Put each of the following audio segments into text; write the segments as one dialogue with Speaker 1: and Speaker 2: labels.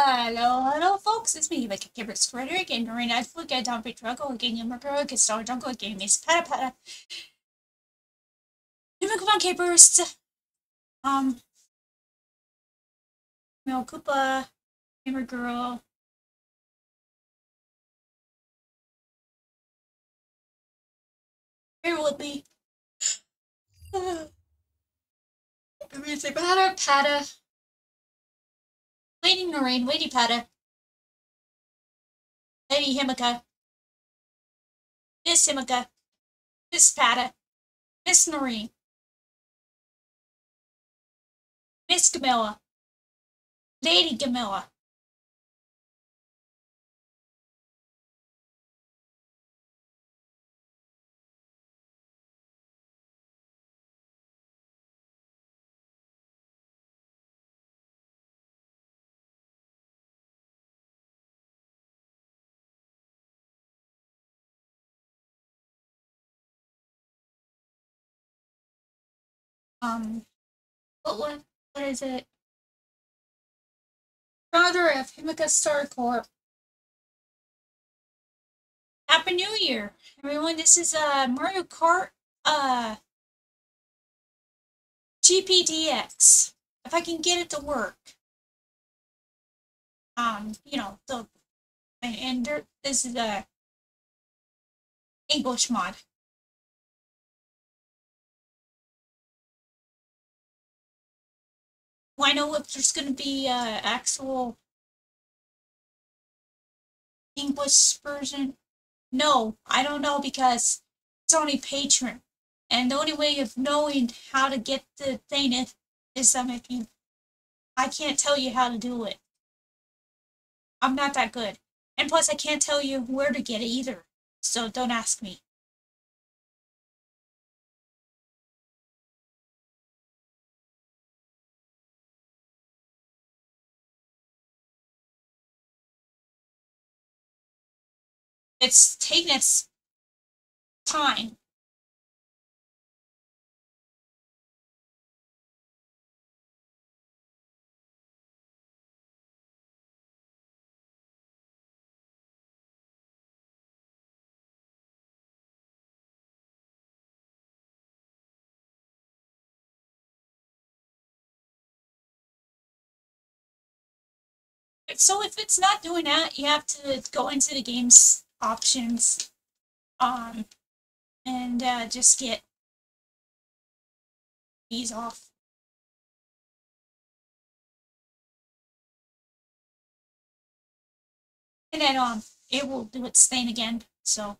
Speaker 1: Hello, hello folks, it's me, Rebecca Gibbers Frederick, and Marina I forget Don Petrago, again Yamaka, get started Jungle, again Miss Pata Pata. Coupon Capers, um, Mel Koopa, Hammer Girl, with me. Music, Pata Pata. Lady Noreen, Lady Pata. Lady Himika. Miss Himika. Miss Pata. Miss Noreen. Miss Camilla. Lady Camilla. Um, what, what, what is it? Founder of Himika Star Corp. Happy New Year, everyone. This is uh Mario Kart uh GPDX. If I can get it to work. Um, you know, the and, there, this is a English mod. I know if there's gonna be uh actual English version? No, I don't know because it's only Patreon. And the only way of knowing how to get the thing is, is um, if you, I can't tell you how to do it. I'm not that good. And plus, I can't tell you where to get it either. So don't ask me. It's taking its time. So if it's not doing that, you have to go into the game's options um, and uh, just get these off. And then um, it will do its thing again. So.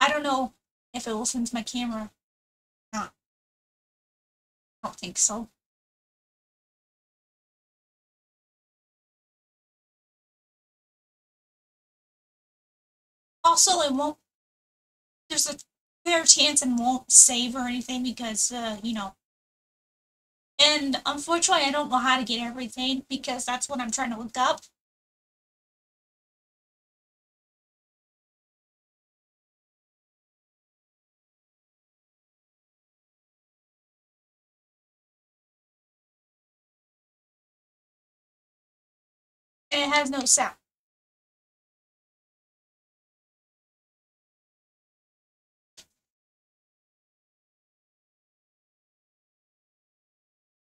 Speaker 1: I don't know if it listens to my camera. Not. I don't think so. Also, it won't. There's a fair chance it won't save or anything because, uh, you know. And unfortunately, I don't know how to get everything because that's what I'm trying to look up. And it has no sound.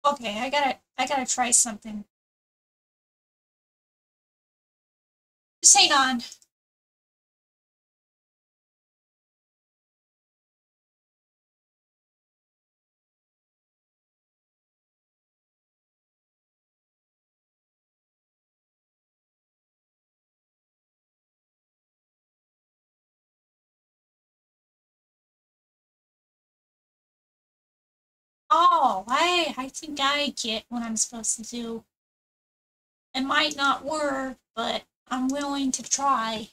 Speaker 1: Okay, I gotta, I gotta try something. Just hang on. Oh, I, I think I get what I'm supposed to do. It might not work, but I'm willing to try.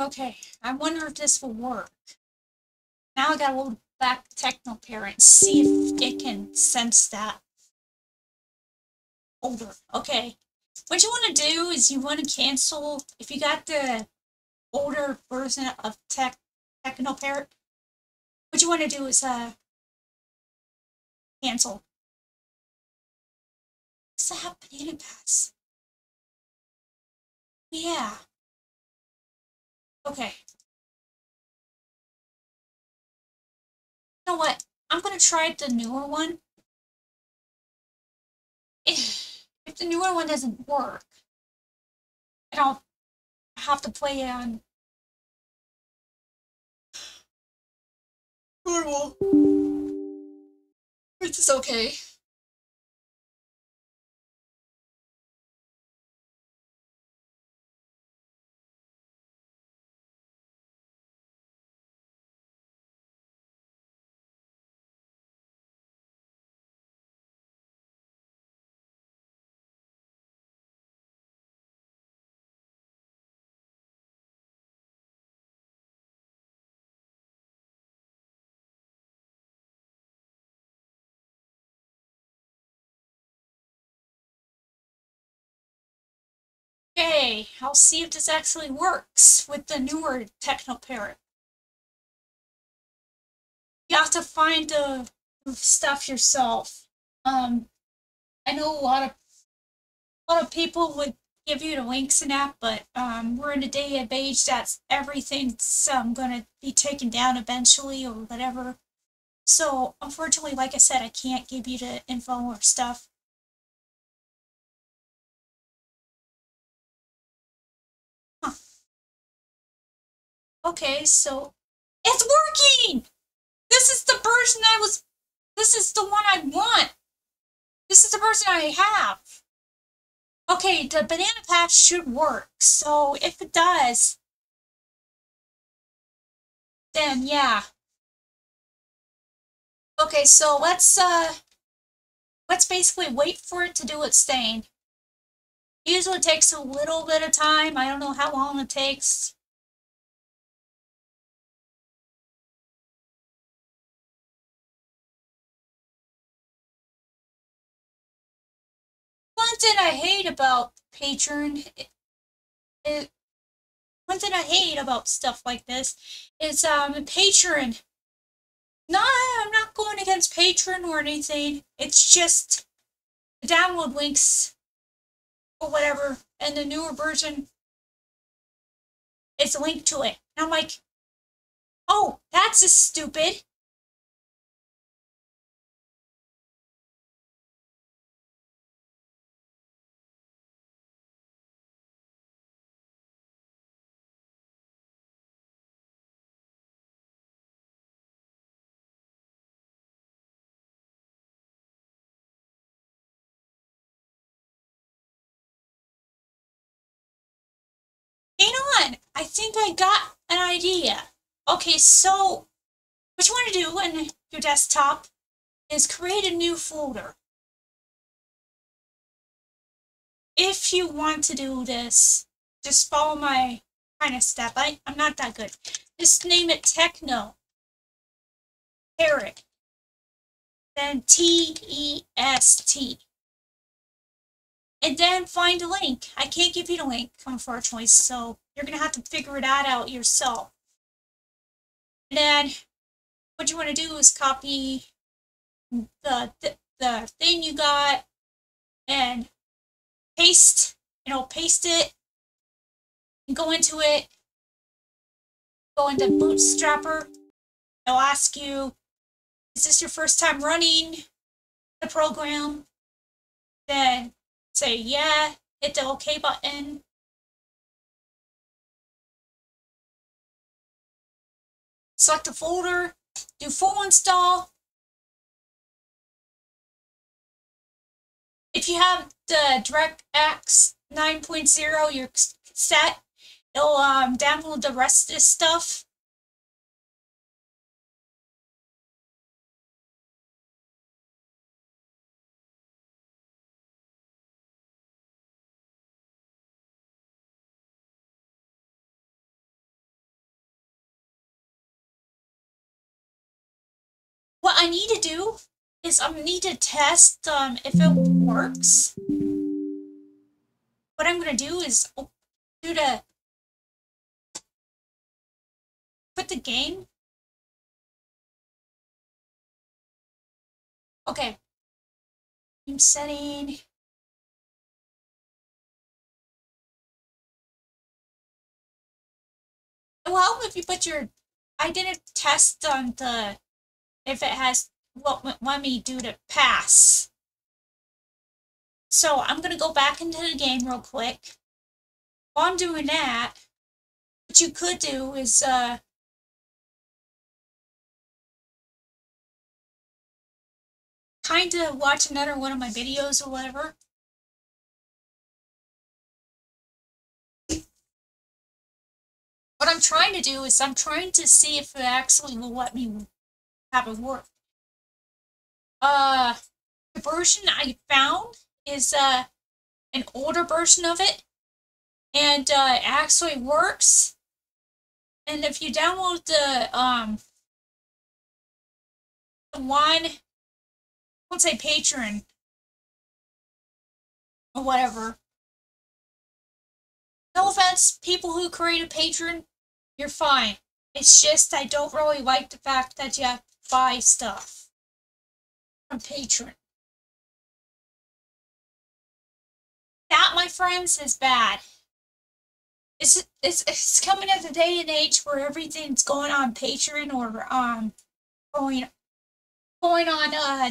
Speaker 1: Okay, I wonder if this will work. Now I gotta go back to TeknoParrot, see if it can sense that older. Okay, what you want to do is you want to cancel, if you got the older version of Tech TeknoParrot, what you want to do is uh cancel. What's that banana pass? Yeah. Okay. You know what? I'm gonna try the newer one. If, if the newer one doesn't work, and I'll have to play on normal. Is okay. I'll see if this actually works with the newer TeknoParrot. You have to find the stuff yourself. Um, I know a lot of a lot of people would give you the links and that, but um, we're in a day of age that's everything's um, going to be taken down eventually or whatever. So, unfortunately, like I said, I can't give you the info or stuff. Okay, so it's working! This is the version I was, this is the one I want. This is the version I have. Okay, the banana patch should work. So if it does, then yeah. Okay, so let's uh let's basically wait for it to do its thing. Usually takes a little bit of time. I don't know how long it takes. One thing I hate about Patreon it, one thing I hate about stuff like this is um Patreon no, I'm not going against Patreon or anything. It's just the download links or whatever, and the newer version, it's linked to it. And I'm like, oh, that's a stupid. Think I got an idea. Okay, so what you want to do on your desktop is create a new folder. If you want to do this, just follow my kind of step. I, I'm not that good. Just name it Techno. Parrot. Then T E S T and then find a link. I can't give you the link, unfortunately, so you're going to have to figure that out yourself. And then what you want to do is copy the, the, the thing you got and paste, you know, paste it and go into it, go into Bootstrapper. It'll ask you, is this your first time running the program? Then say yeah, hit the OK button. Select a folder, do full install. If you have the DirectX 9.0, you're set. It'll um, download the rest of this stuff. I need to do is I need to test um, if it works. What I'm gonna do is do the put the game. Okay. Game setting. Well, if you put your, I didn't test on the, if it has what let me do to pass. So I'm gonna go back into the game real quick. While I'm doing that, what you could do is uh, kind of watch another one of my videos or whatever. What I'm trying to do is I'm trying to see if it actually will let me have it work. Uh, the version I found is uh, an older version of it, and uh, it actually works. And if you download the um, the one, let's say Patreon or whatever. No offense, people who create a Patreon, you're fine. It's just I don't really like the fact that you have buy stuff from Patreon. That, my friends, is bad. It's, it's, it's coming at the day and age where everything's going on Patreon or um going going on uh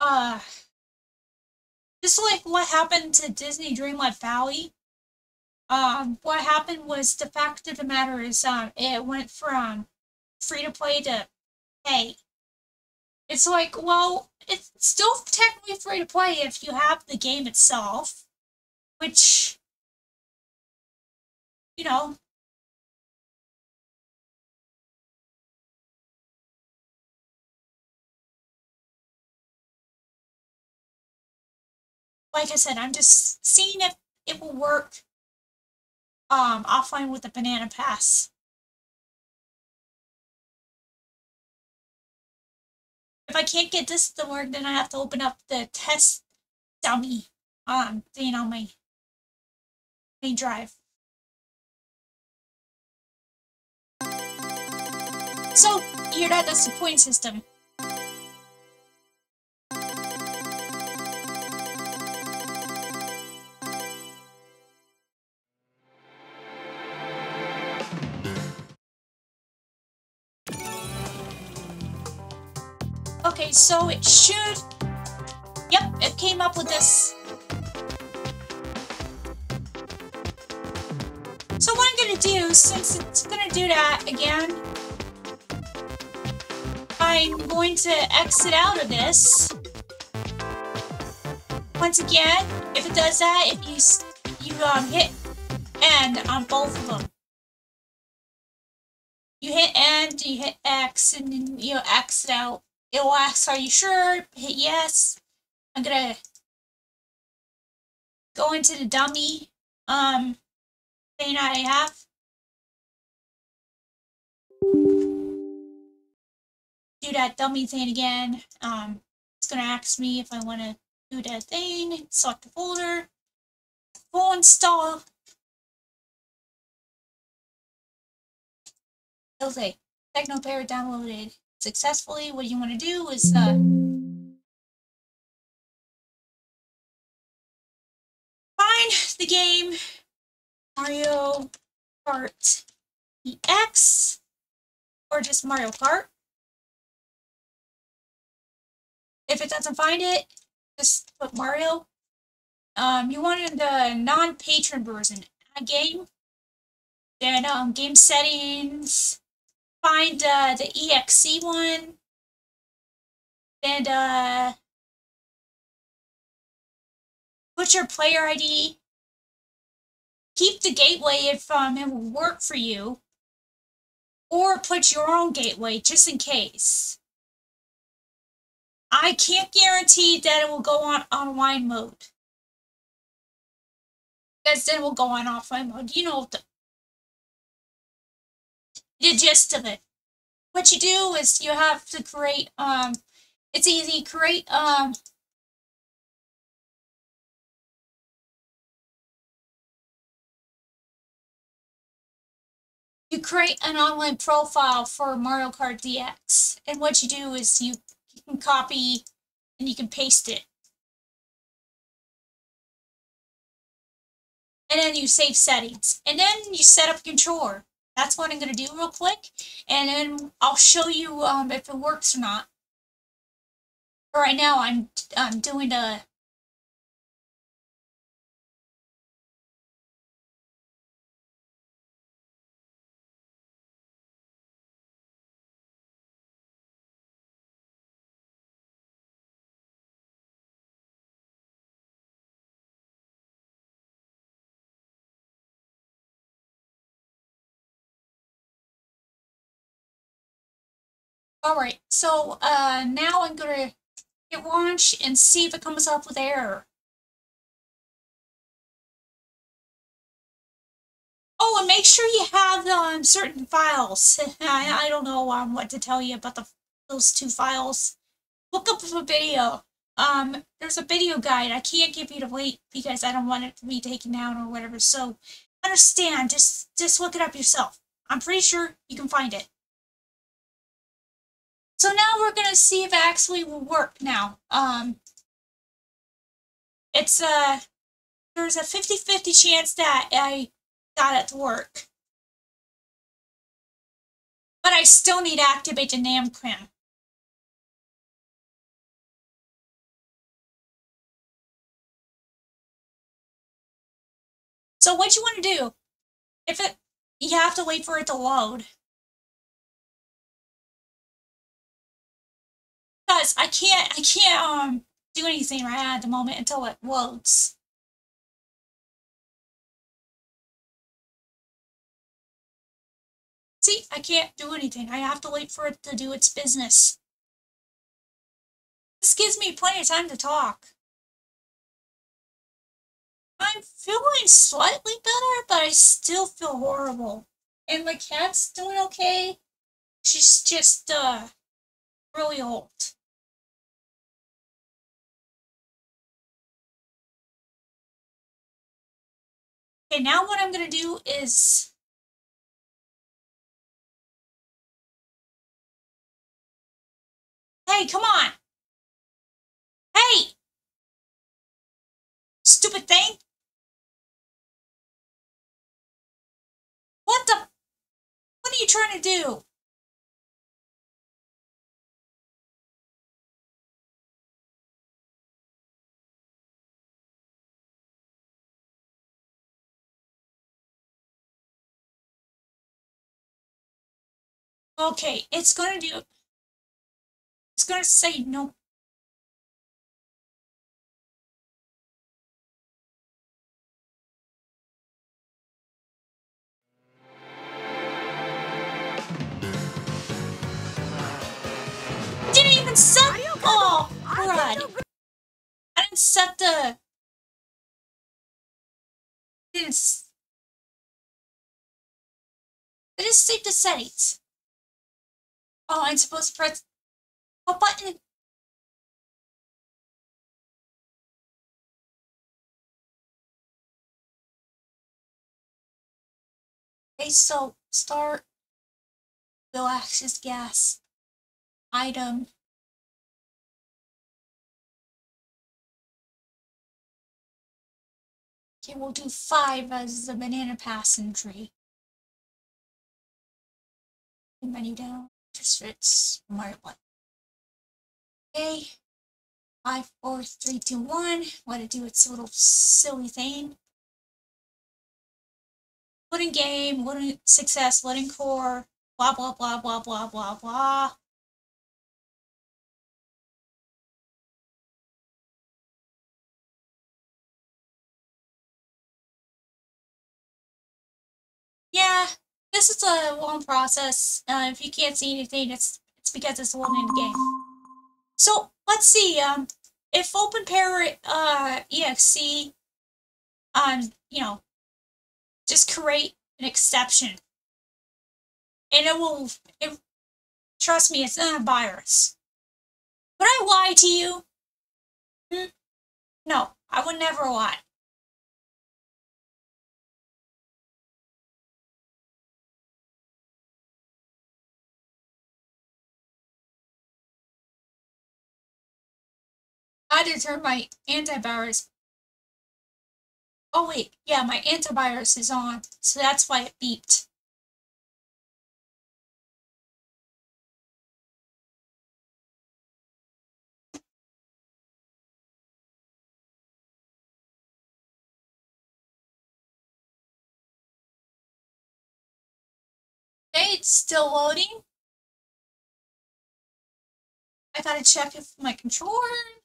Speaker 1: uh just like what happened to Disney Dreamlight Valley. Um, what happened was the fact of the matter is um it went from free to play to pay. It's like, well, it's still technically free to play if you have the game itself, which, you know, like I said, I'm just seeing if it will work um, offline with the Banana Pass. If I can't get this to work, then I have to open up the test dummy um thing on my main drive. So, that that's the point system. Okay, so it should... Yep, it came up with this. So what I'm gonna do, since it's gonna do that again, I'm going to exit out of this. Once again, if it does that, if you, you um, hit end on both of them. You hit end, you hit X, and then you exit out it will ask, are you sure? Hit yes. I'm gonna go into the dummy um thing I have. Do that dummy thing again. Um, it's gonna ask me if I want to do that thing. Select the folder. Full install. It'll say TeknoParrot downloaded successfully, what you want to do is uh, find the game Mario Kart EX or just Mario Kart. If it doesn't find it, just put Mario. Um, you wanted the non-patron version. Game. Then um, game settings find uh, the exe one and uh, put your player ID. Keep the gateway if um, it will work for you, or put your own gateway just in case. I can't guarantee that it will go on online mode. Because then it will go on offline mode. You know the, the gist of it. what you do is you have to create, um, it's easy, create, um, you create an online profile for Mario Kart DX. And what you do is you, can copy and you can paste it. And then you save settings. And then you set up controller. That's what I'm going to do real quick. And then I'll show you um, if it works or not. right now, I'm, I'm doing a Alright, so uh, now I'm going to hit launch and see if it comes up with error. Oh, and make sure you have um, certain files. I, I don't know um, what to tell you about the those two files. Look up a video. Um, there's a video guide. I can't give you the link because I don't want it to be taken down or whatever. So understand. Just just look it up yourself. I'm pretty sure you can find it. So now we're going to see if it actually will work now. Um, it's a, uh, there's a 50-50 chance that I got it to work. But I still need to activate the NAM NamCam. So what you want to do, if it, you have to wait for it to load. Because I can't I can't um do anything right at the moment until it loads. See, I can't do anything. I have to wait for it to do its business. This gives me plenty of time to talk. I'm feeling slightly better, but I still feel horrible. And my cat's doing okay. She's just, uh, really old. Okay, now what I'm going to do is Hey, come on! Hey! Stupid thing! What the? What are you trying to do? Okay, it's gonna do, it's gonna say no. Didn't even set, oh, crud. I didn't set the, this. I just saved the settings. Oh, I'm supposed to press what button? Okay, so start will access gas item Okay, we'll do five as the banana passenger. Menu down just fits my one. Okay, five, four, three, two, one. Want to do its little silly thing. Loading game, loading success, loading core, blah, blah, blah, blah, blah, blah, blah. Yeah, this is a long process. Uh, if you can't see anything, it's it's because it's a long in the game. So let's see. Um, if OpenParrot uh, um, you know, just create an exception, and it will it, Trust me, it's not a virus. Would I lie to you? Hmm? No, I would never lie. I to turn my antivirus. Oh wait, yeah, my antivirus is on, so that's why it beeped. It's still loading. I gotta check if my controller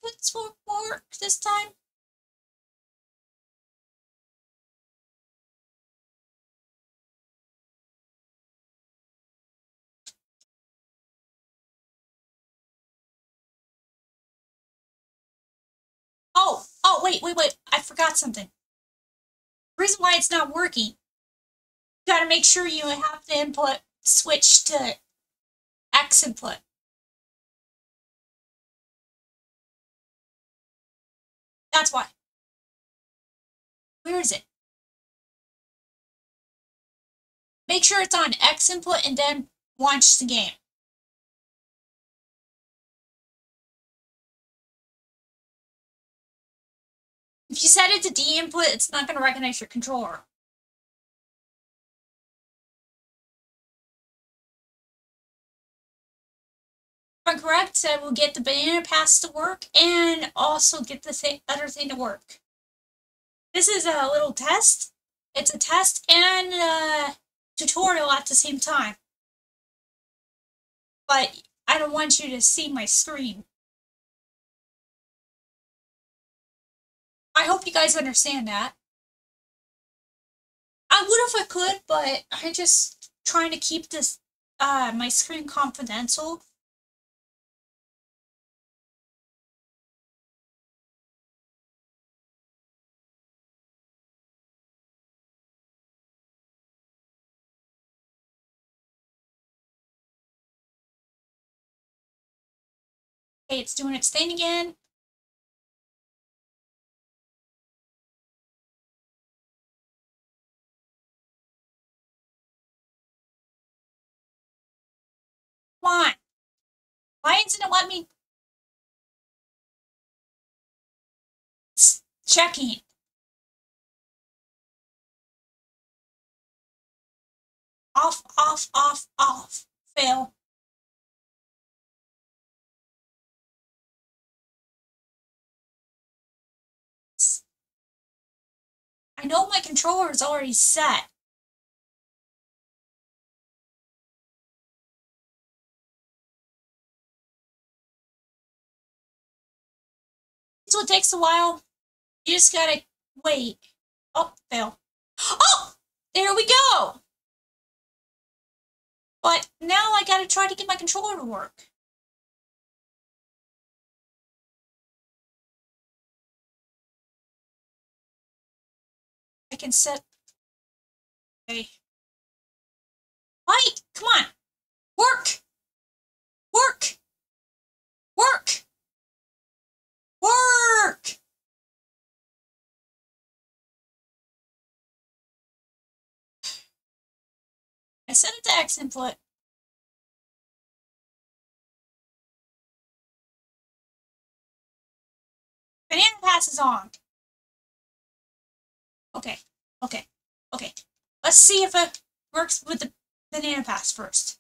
Speaker 1: inputs work this time. Oh, oh, wait, wait, wait. I forgot something. The reason why it's not working, you gotta make sure you have the input switch to X input. That's why. Where is it? Make sure it's on X input and then launch the game. If you set it to D input, it's not going to recognize your controller. Correct, I will get the banana pass to work and also get the th other thing to work. This is a little test. It's a test and a tutorial at the same time. But I don't want you to see my screen. I hope you guys understand that. I would if I could, but I'm just trying to keep this uh, my screen confidential. Okay, it's doing its thing again. Come on. Why isn't it let me? It's checking. Off, off, off, off. Fail. I know my controller is already set. So it takes a while. You just gotta wait. Oh, fail. Oh! There we go! But now I gotta try to get my controller to work. Can set... Okay. Light! Come on! Work! Work! Work! Work! I set it to X input. Banana passes on. Okay, okay, okay. Let's see if it works with the banana pass first.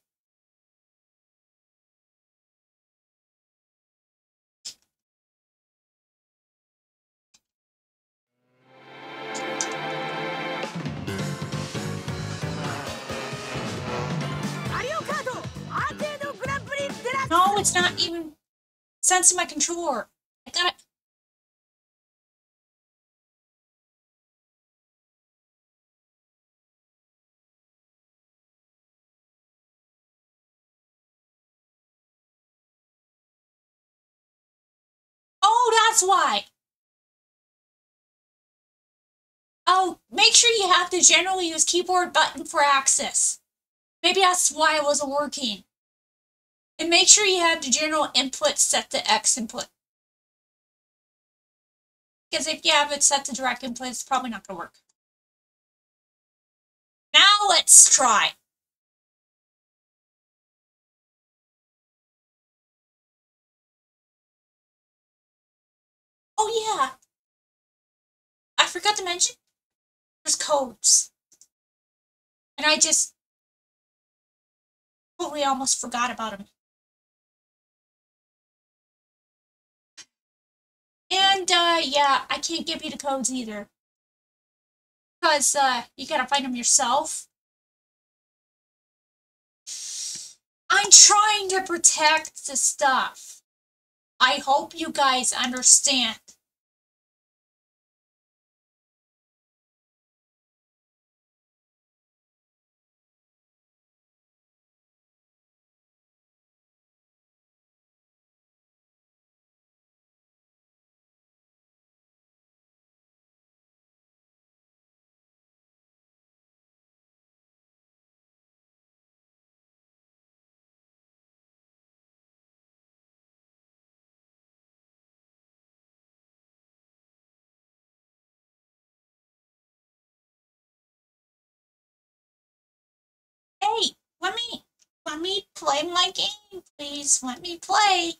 Speaker 1: No, it's not even sensing my controller. I got that's why. Oh, make sure you have to generally use keyboard button for access. Maybe that's why it wasn't working. And make sure you have the general input set to X input. Because if you have it set to direct input, it's probably not going to work. Now let's try. Oh yeah. I forgot to mention there's codes. And I just totally almost forgot about them. And uh yeah, I can't give you the codes either. Because uh you gotta find them yourself. I'm trying to protect the stuff. I hope you guys understand. Play my game, please. Let me play.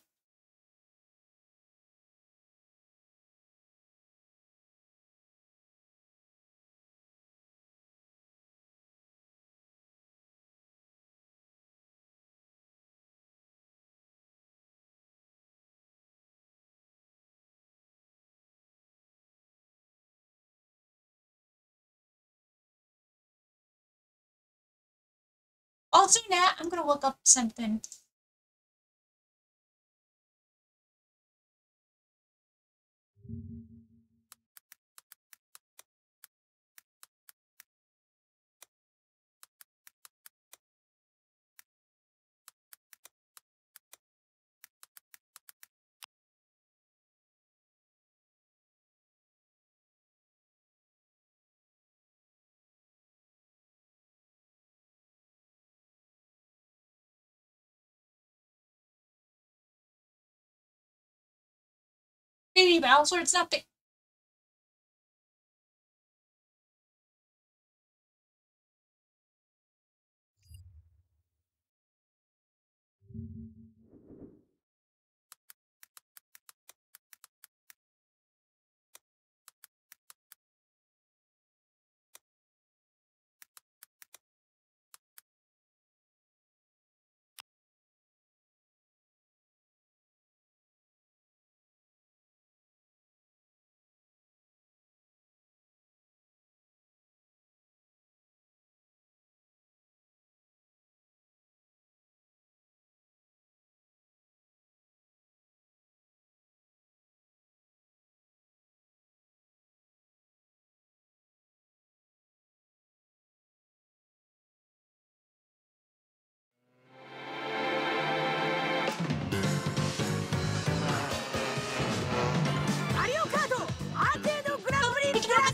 Speaker 1: Also, Nat, I'm gonna look up something. Baby Bowser, it's not big.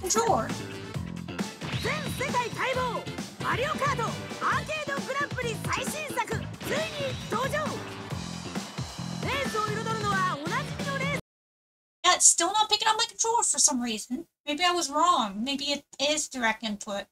Speaker 2: ス
Speaker 1: Yeah, it's still not picking up my controller for some reason. Maybe I was wrong. Maybe it is direct input.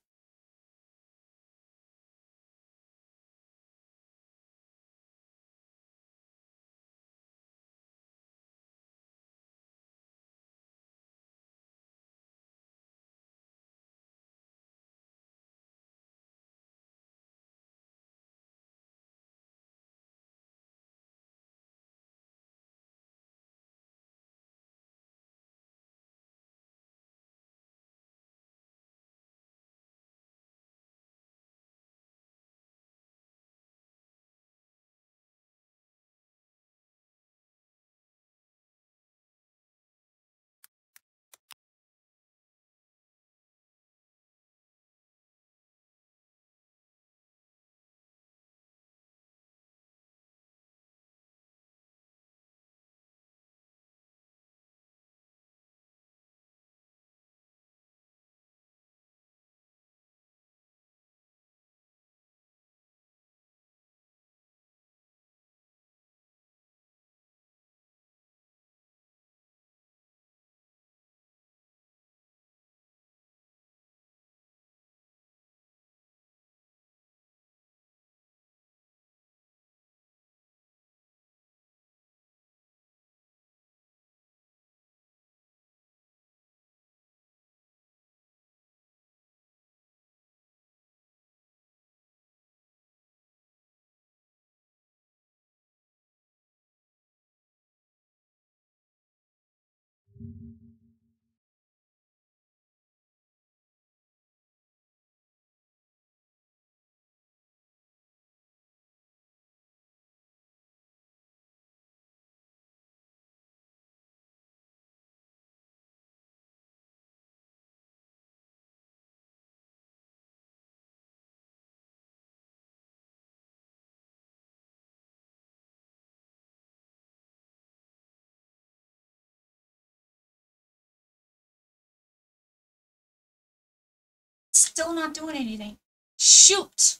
Speaker 1: Still not doing anything. Shoot!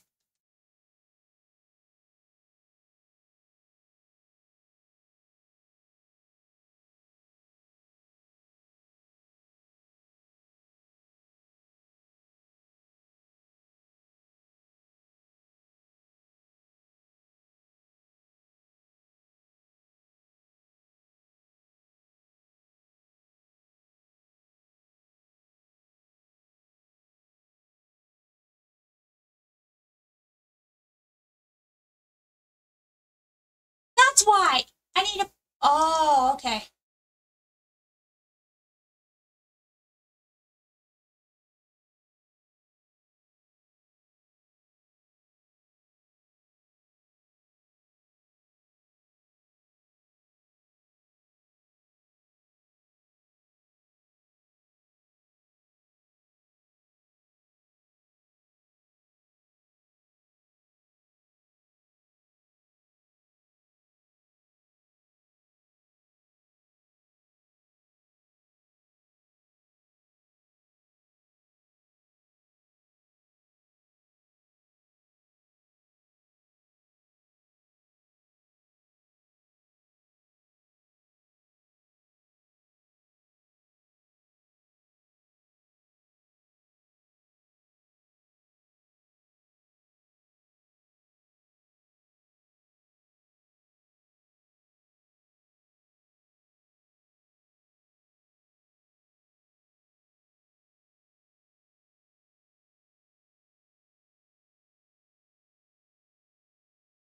Speaker 1: I need a. Oh, okay.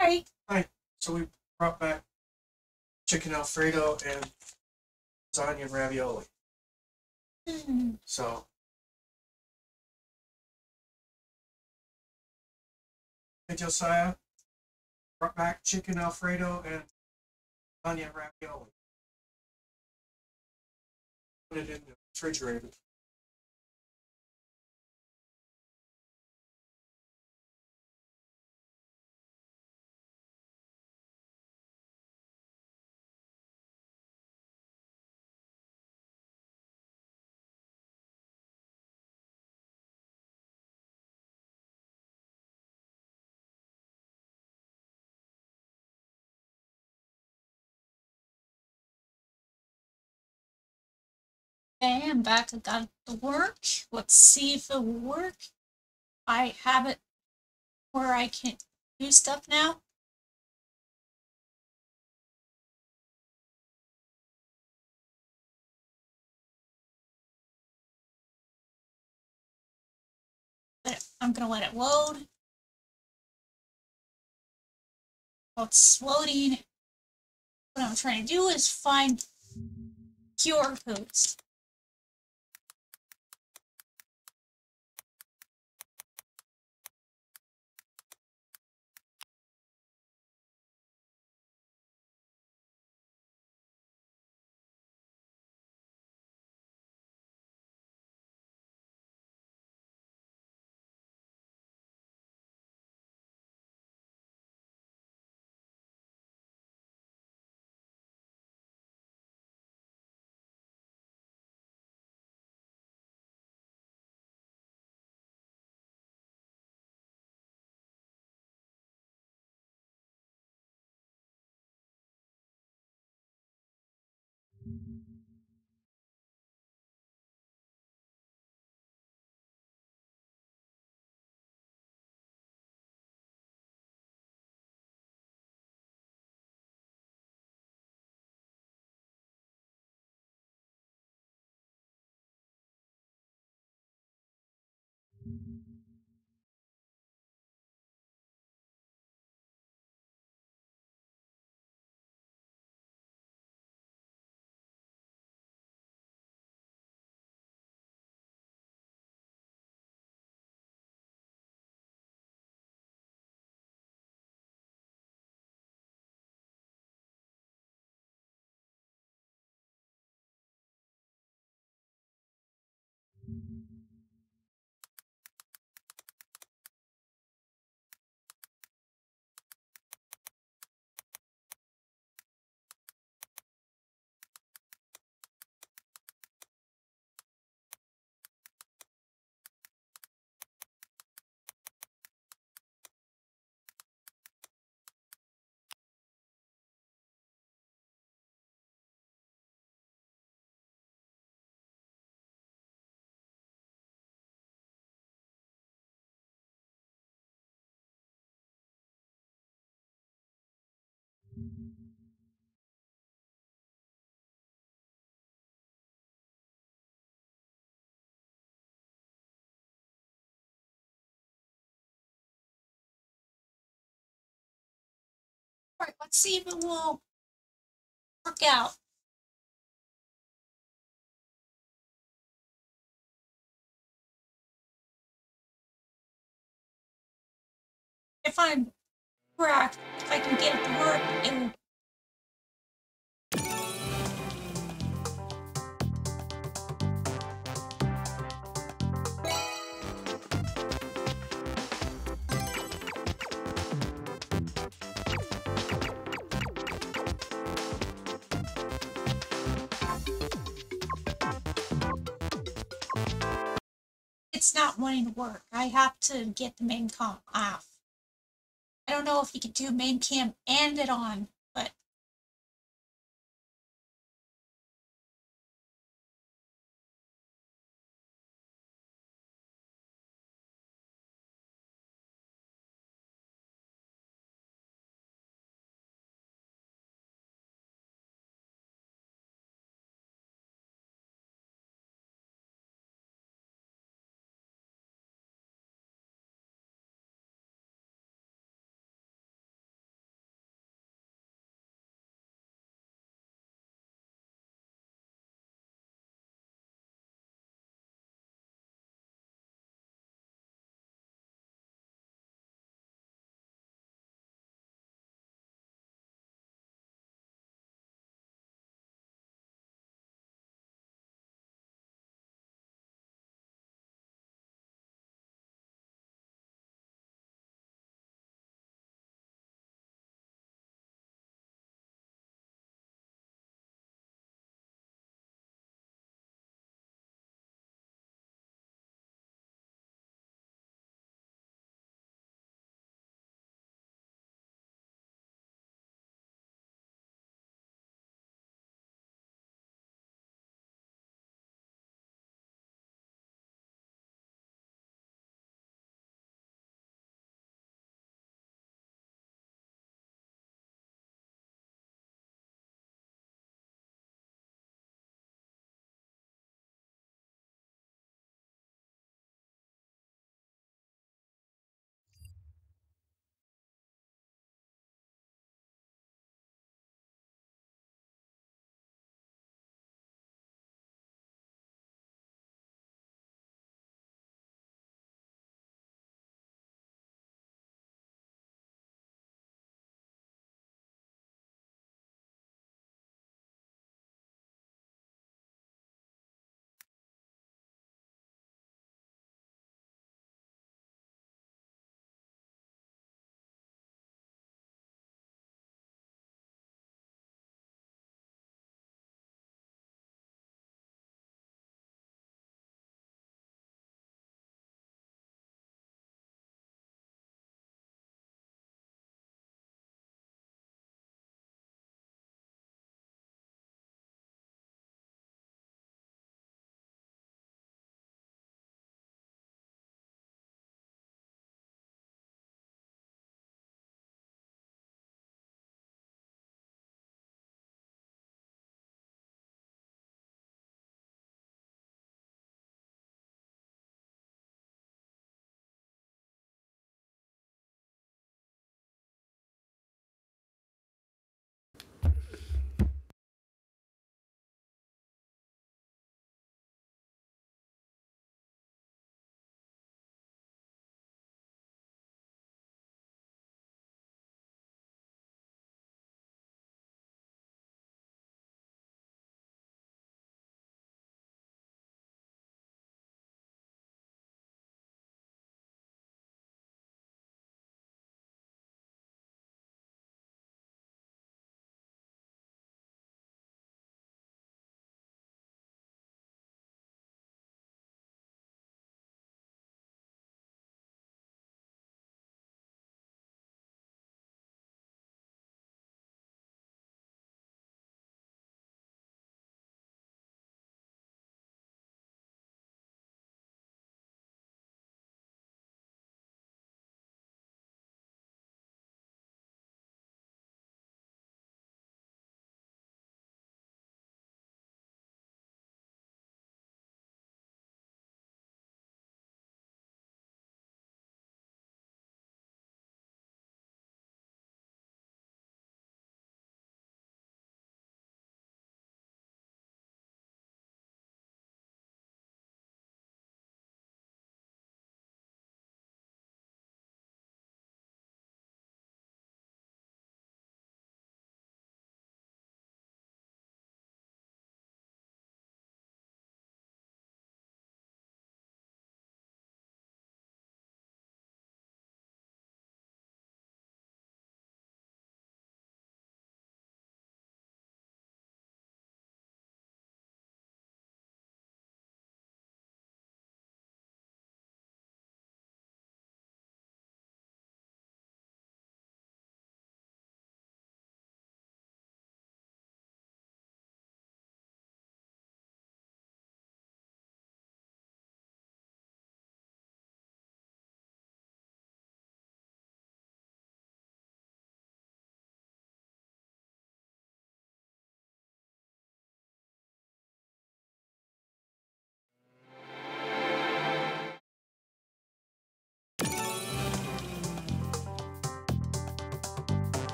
Speaker 1: Hey.
Speaker 3: So we brought back chicken alfredo and lasagna ravioli.
Speaker 1: Hmm.
Speaker 3: So hey Josiah brought back chicken alfredo and lasagna ravioli. Put it in the refrigerator.
Speaker 1: Okay, I'm back. I got to work. Let's see if it will work. I have it where I can do stuff now. But I'm gonna let it load. While it's loading, what I'm trying to do is find QR codes. All right, let's see if it will work out. If I'm correct, if I can get it to work, will it's not wanting to work. I have to get the main comp off. I don't know if you could do main cam and it on, but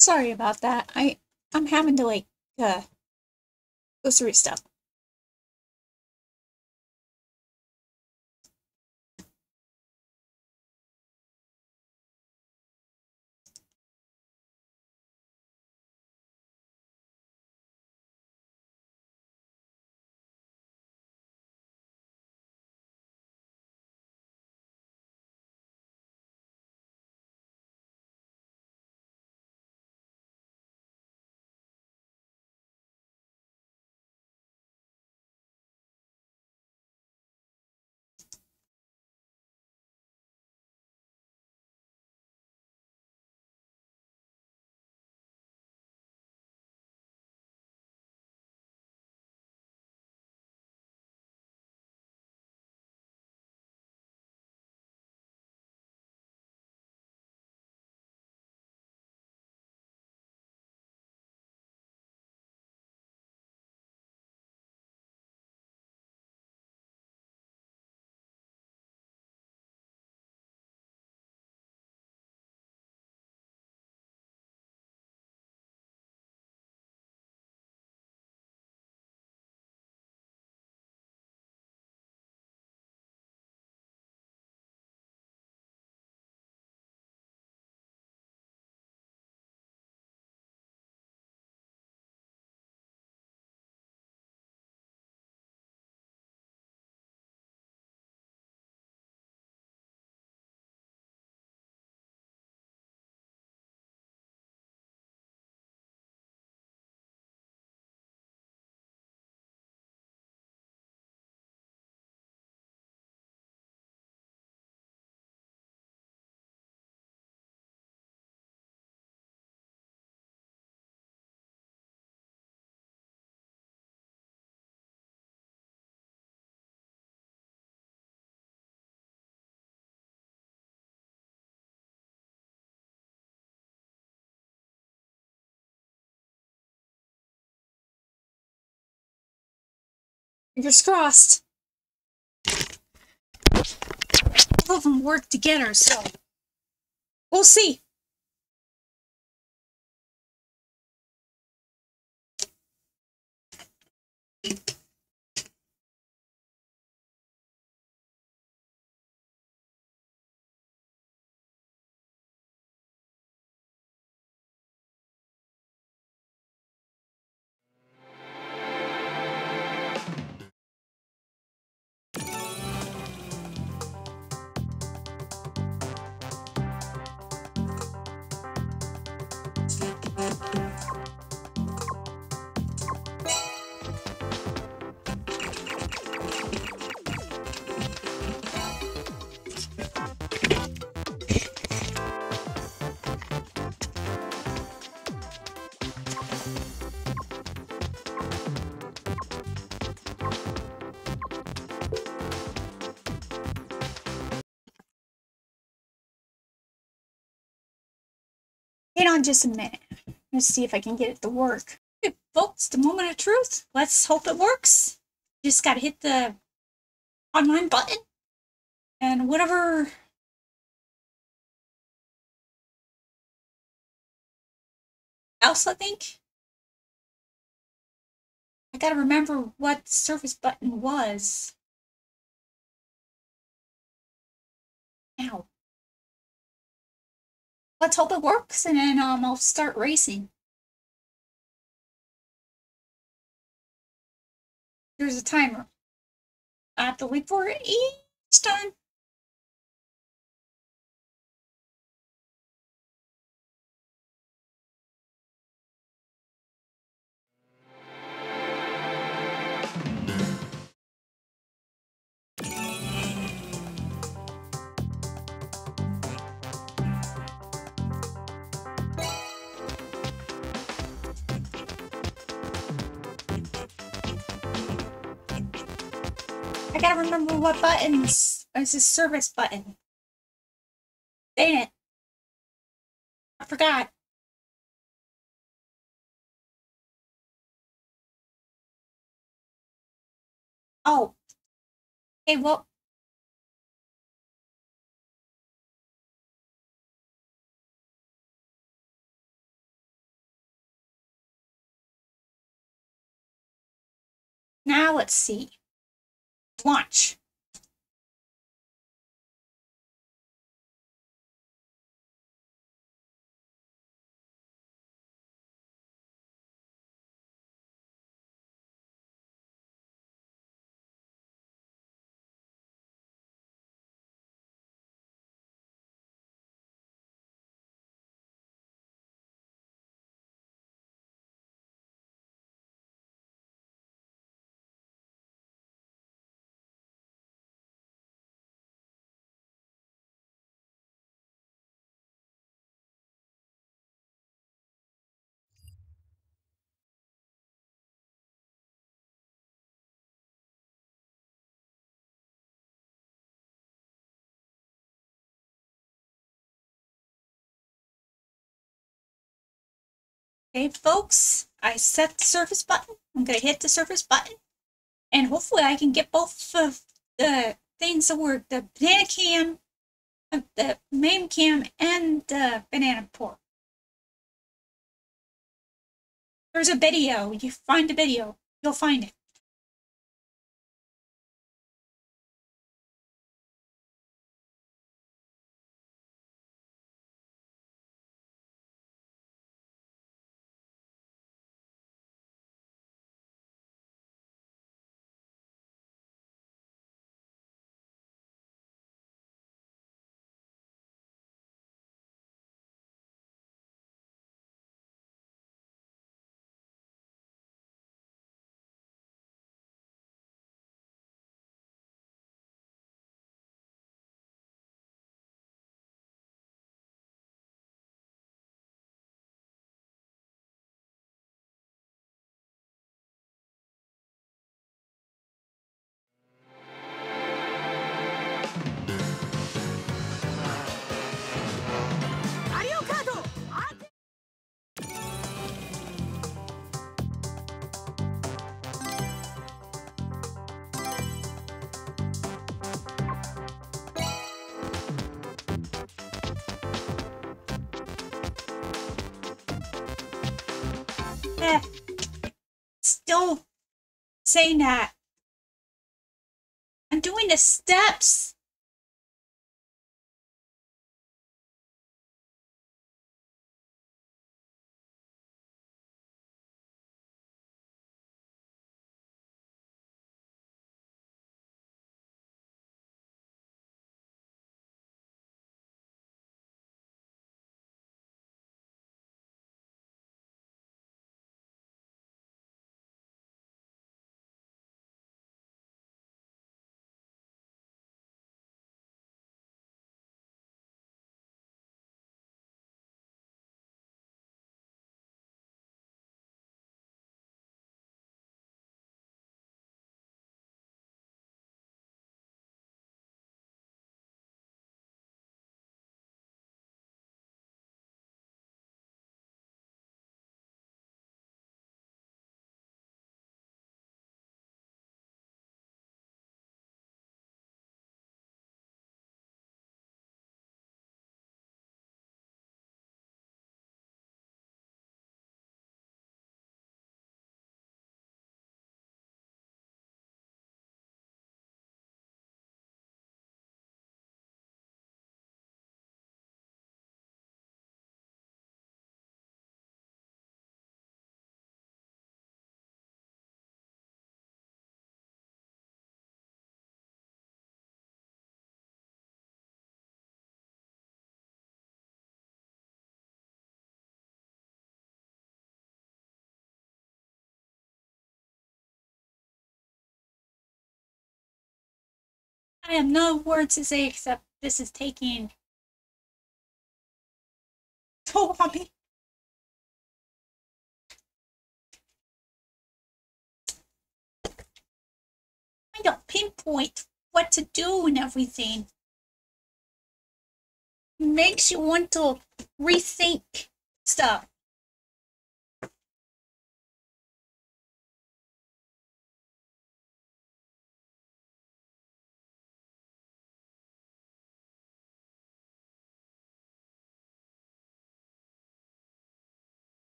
Speaker 1: Sorry about that. I I'm having to like uh go through stuff. Fingers crossed. All of them work together, so we'll see. On just a minute. Let's see if I can get it to work. Okay, folks, the moment of truth. Let's hope it works. Just gotta hit the online button. And whatever else I think. I gotta remember what Service button was. Ow. Let's hope it works and then um, I'll start racing. There's a timer. I have to wait for it each time. I gotta remember what buttons. It's a service button. Dang it. I forgot. Oh. Hey, well. Now let's see. Launch. Okay, folks, I set the service button. I'm going to hit the service button. And hopefully I can get both of the things that work, the banana cam, uh, the main cam, and the banana port. There's a video. You find a video. You'll find it. Saying that. I'm doing the steps. I have no words to say except this is taking so on me. I don't pinpoint what to do and everything. Makes you want to rethink stuff.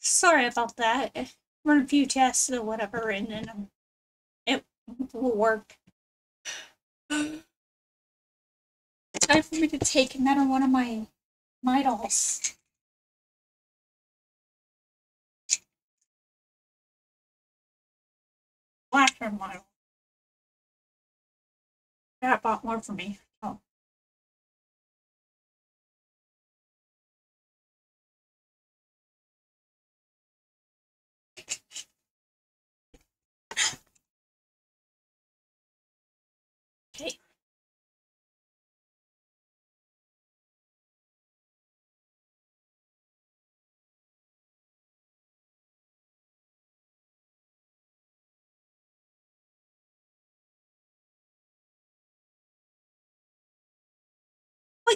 Speaker 1: Sorry about that. Run a few tests or whatever, and then um, it will work. Time for me to take another one of my my dolls. Blacker model. That bought more for me.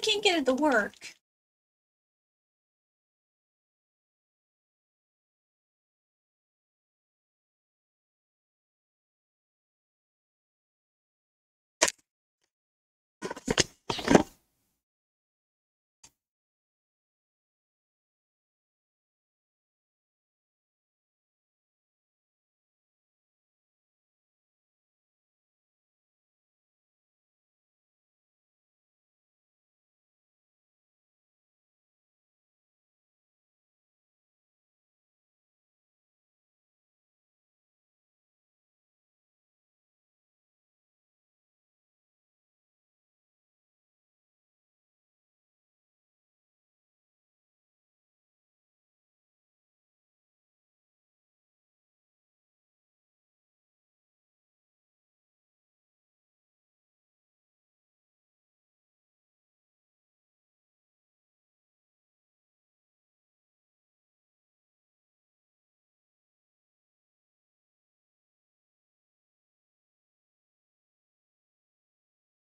Speaker 1: Can't get it to work.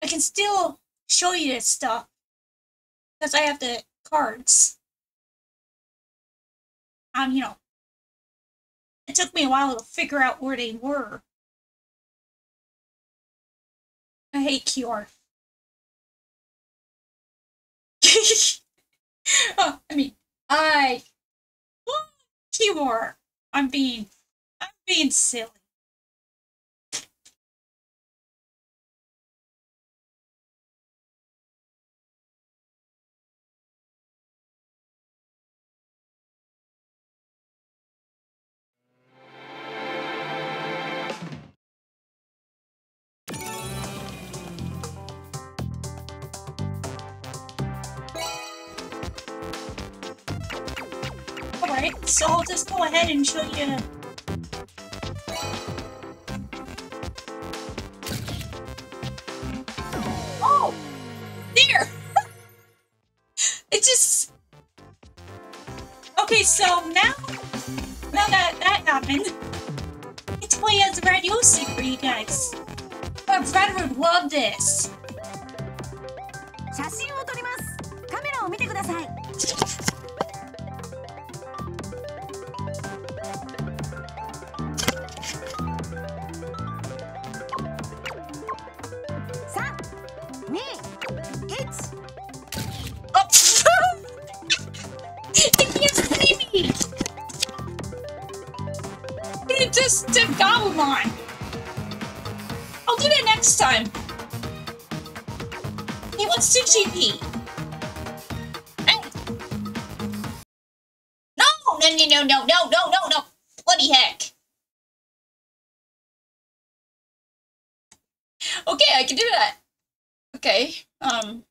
Speaker 1: I can still show you this stuff because I have the cards. Um, you know, it took me a while to figure out where they were. I hate QR. oh, I mean, I QR. I'm being, I'm being silly. So I'll just go ahead and show you Oh, there! It just. Okay, so now, now that that happened, let's play as Red Yoshi for you guys. But Red would love this.
Speaker 4: 写真を撮ります。カメラを見てください。
Speaker 1: Active Goblemon! I'll do that next time. He wants 2 GP. Hey! No! No, no, no, no, no, no, no, no! Bloody heck! Okay, I can do that. Okay, um...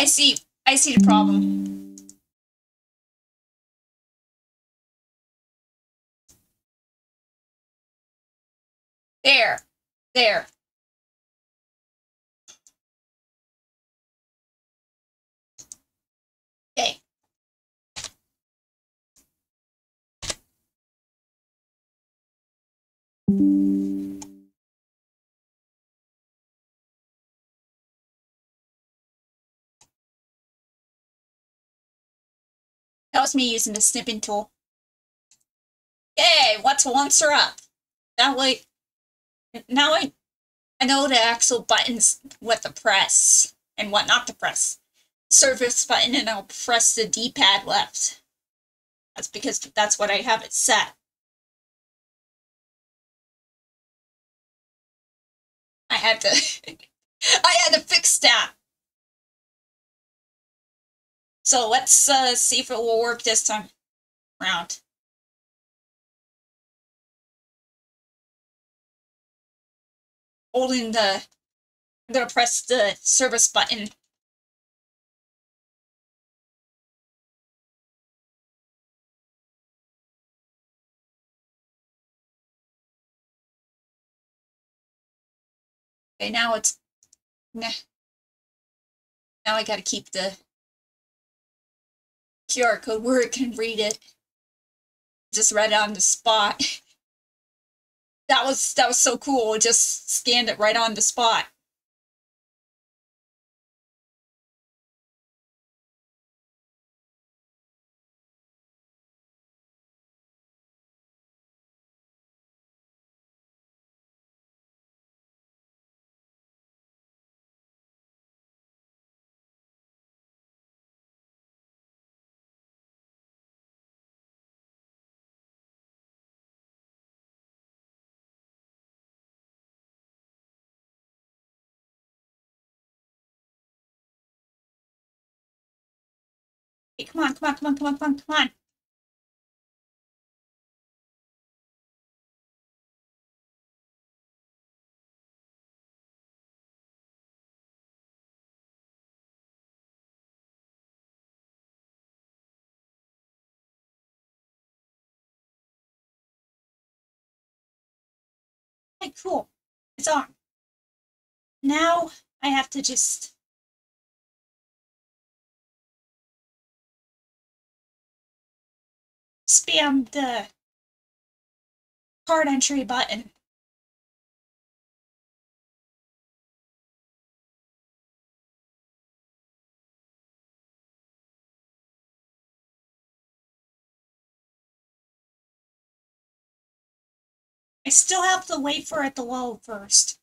Speaker 1: I see. I see the problem. There. There. Okay. That was me using the snipping tool. Yay, what's once or up? That way, now I, I know the actual buttons, what to press and what not to press. Service button and I'll press the D-pad left. That's because that's what I have it set. I had to, I had to fix that. So let's uh, see if it will work this time round. Holding the, I'm gonna press the service button. Okay, now it's, nah. Now I gotta keep the QR code where it can read it. Just read it on the spot. that was that was so cool. Just scanned it right on the spot. Hey, come on, come on, come on, come on, come on, come on. Okay, cool. It's on. Now I have to just spam the card entry button. I still have to wait for it to load first.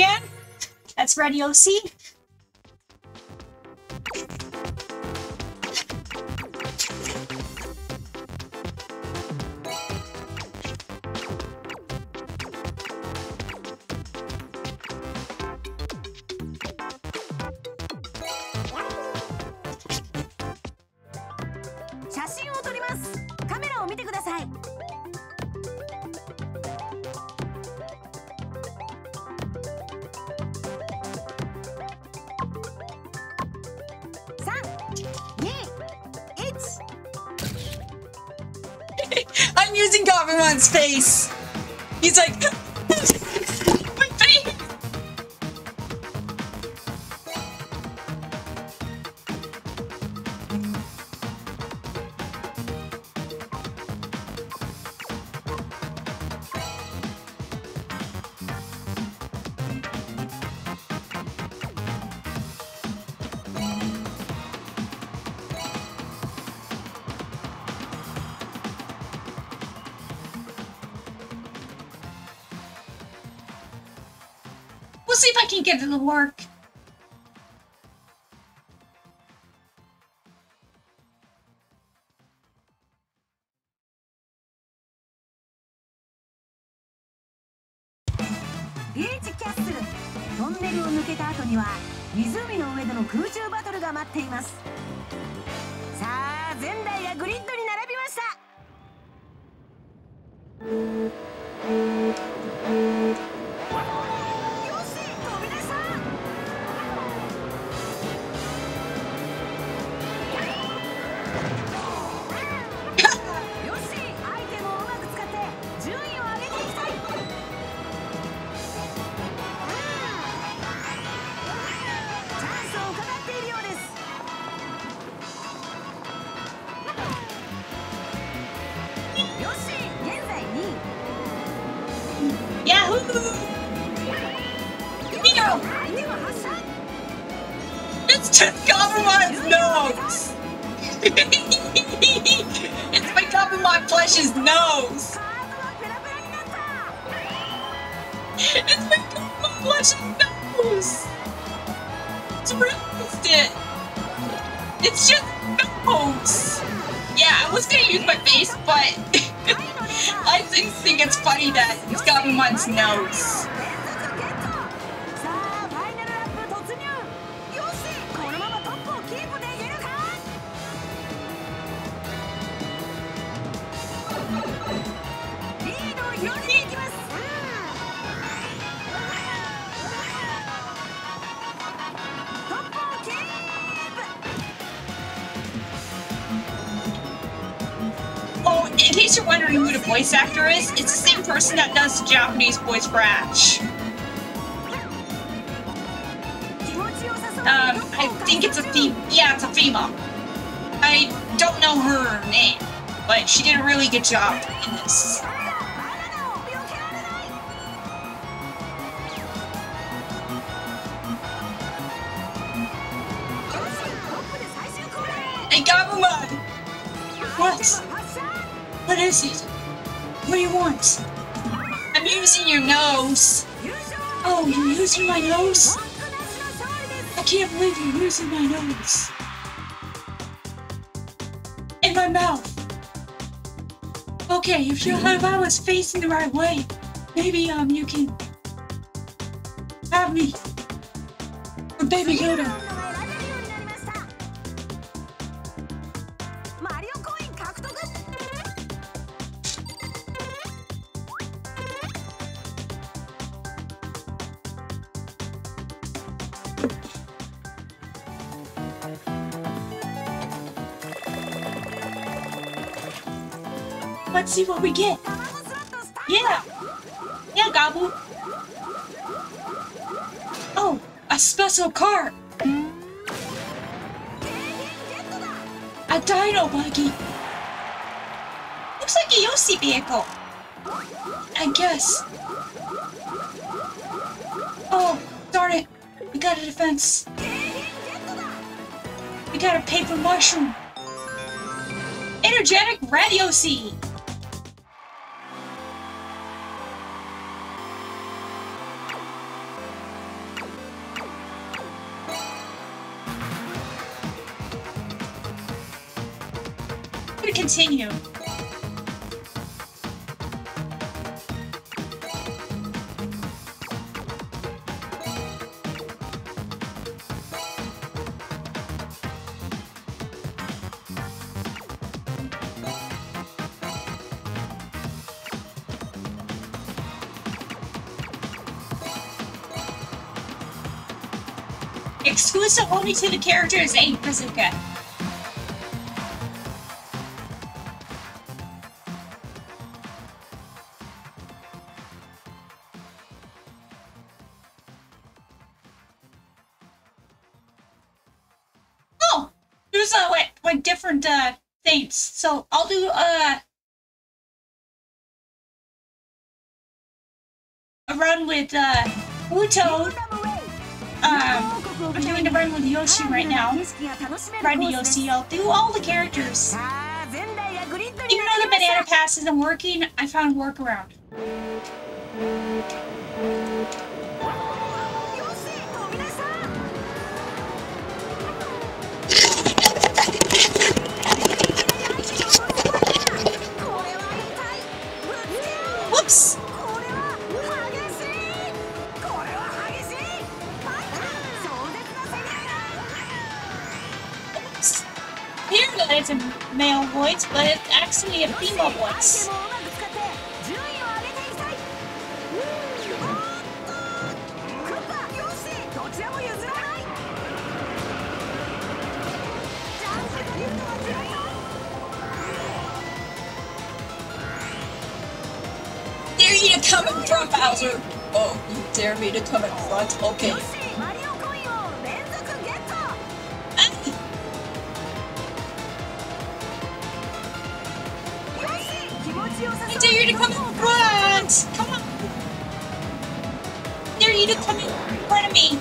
Speaker 1: Again. That's Radio C. " see if I can get it to work.「my
Speaker 4: scratch.
Speaker 1: Um, I think it's a female. Yeah, it's a female. I don't know her name, but she did a really good job. if I was facing the right way, maybe um you can have me. Baby Yoda. Let's see what we get. Yeah. Yeah, Gobble. Oh, a special
Speaker 4: car.
Speaker 1: A dino buggy. Looks like a Yoshi vehicle. I guess. Oh, darn it. We got a defense. We got a paper mushroom. Energetic Radio Seed. to continue. Exclusive only to the characters A. Bazooka.
Speaker 4: trying
Speaker 1: to Yosio through all the characters. Even though the banana pass isn't working, I found a workaround. points, but it's actually a
Speaker 4: few points.
Speaker 2: Dare you to come in front, Bowser! Oh, you dare me to come in front? Okay.
Speaker 1: you to come in front! Come on! Dare you to come in front of me!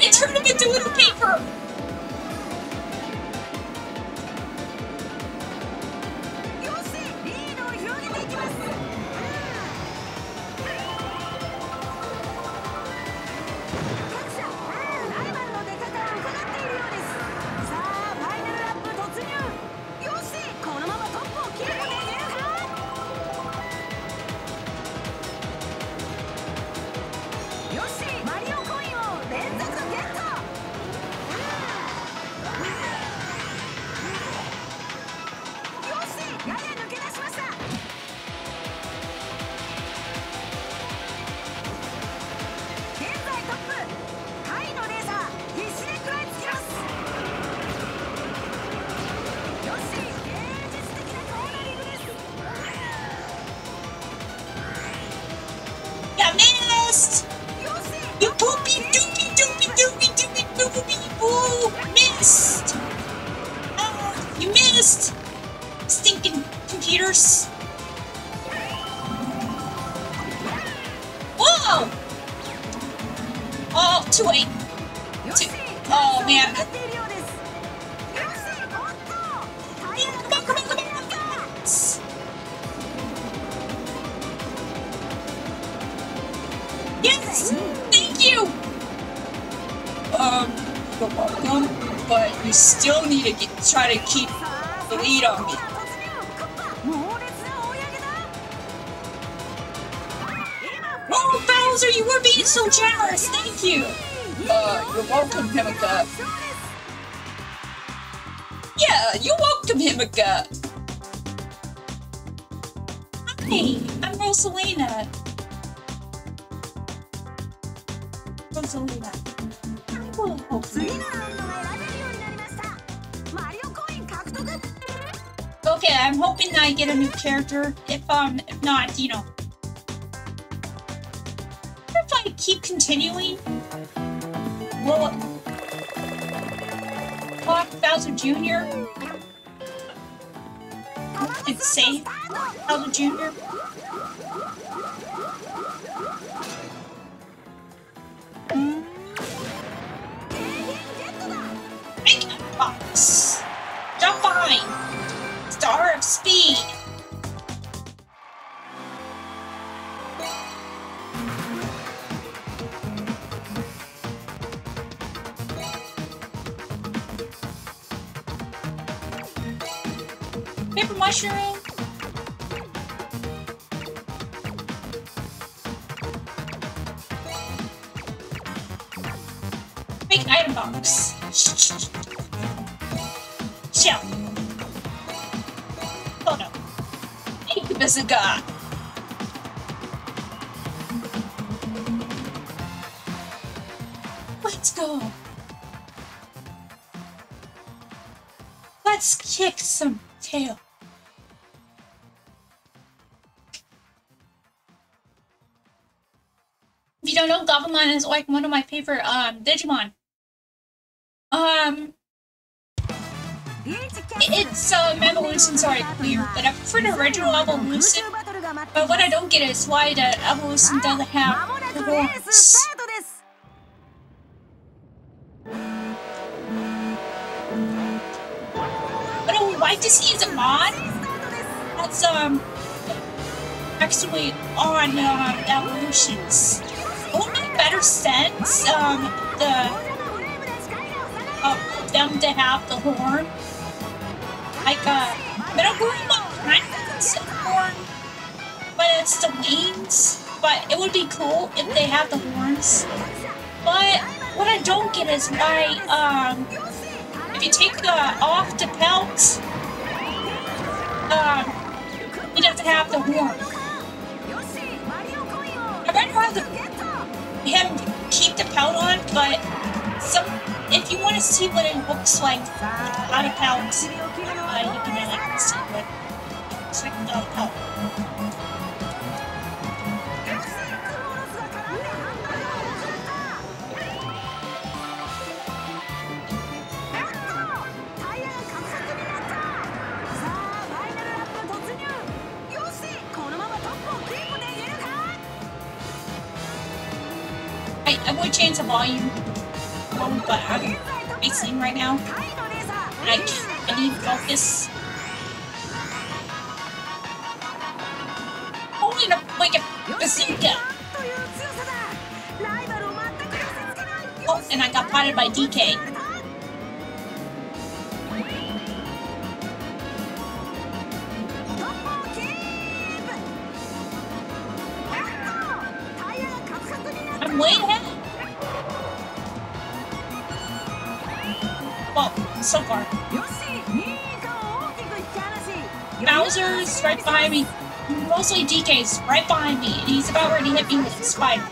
Speaker 1: I turned him into little paper! Thank you!
Speaker 2: Um, you're welcome, but you still need to get, try to keep the lead on me.
Speaker 1: Oh, Bowser, you were being so generous! Thank you!
Speaker 2: Uh, you're welcome,
Speaker 4: Himaka.
Speaker 2: Yeah, you're welcome, Himaka!
Speaker 1: Hey, I'm Rosalina. Rosalina. Whoa.
Speaker 4: 次のラウンドが選べるようになりましたマリオコイン獲得
Speaker 1: Okay, I'm hoping that I get a new character. If um, if not, you know. If I keep continuing, will Clock Bowser Jr. It's safe, Bowser Jr. of my favorite um, Digimon. Um, it's uh, Evolution, so I clear, but I prefer the original Evolution. But what I don't get is why the Evolution doesn't have the horns. But I would like to see a mod that's um actually on um, Evolutions. It would make better sense, um, the of them to have the horn. Like uh Metagorilla kind of the horn, but it's the wings. But it would be cool if they had the horns.
Speaker 2: But what I don't get is why um if you take the off the pelt, um you'd have to have the horn. I bet you have the him keep the pout on, but some if you want to see what it looks like out of pout, uh, you can see what it's like without a pout. to volume one, but I'm racing right now. And I, I need focus. Only no, like a bazooka! Oh, and I got potted by DK. I'm way ahead. so far. Bowser is right behind me. Mostly DK's right behind me, and he's about ready to hit me with his spider.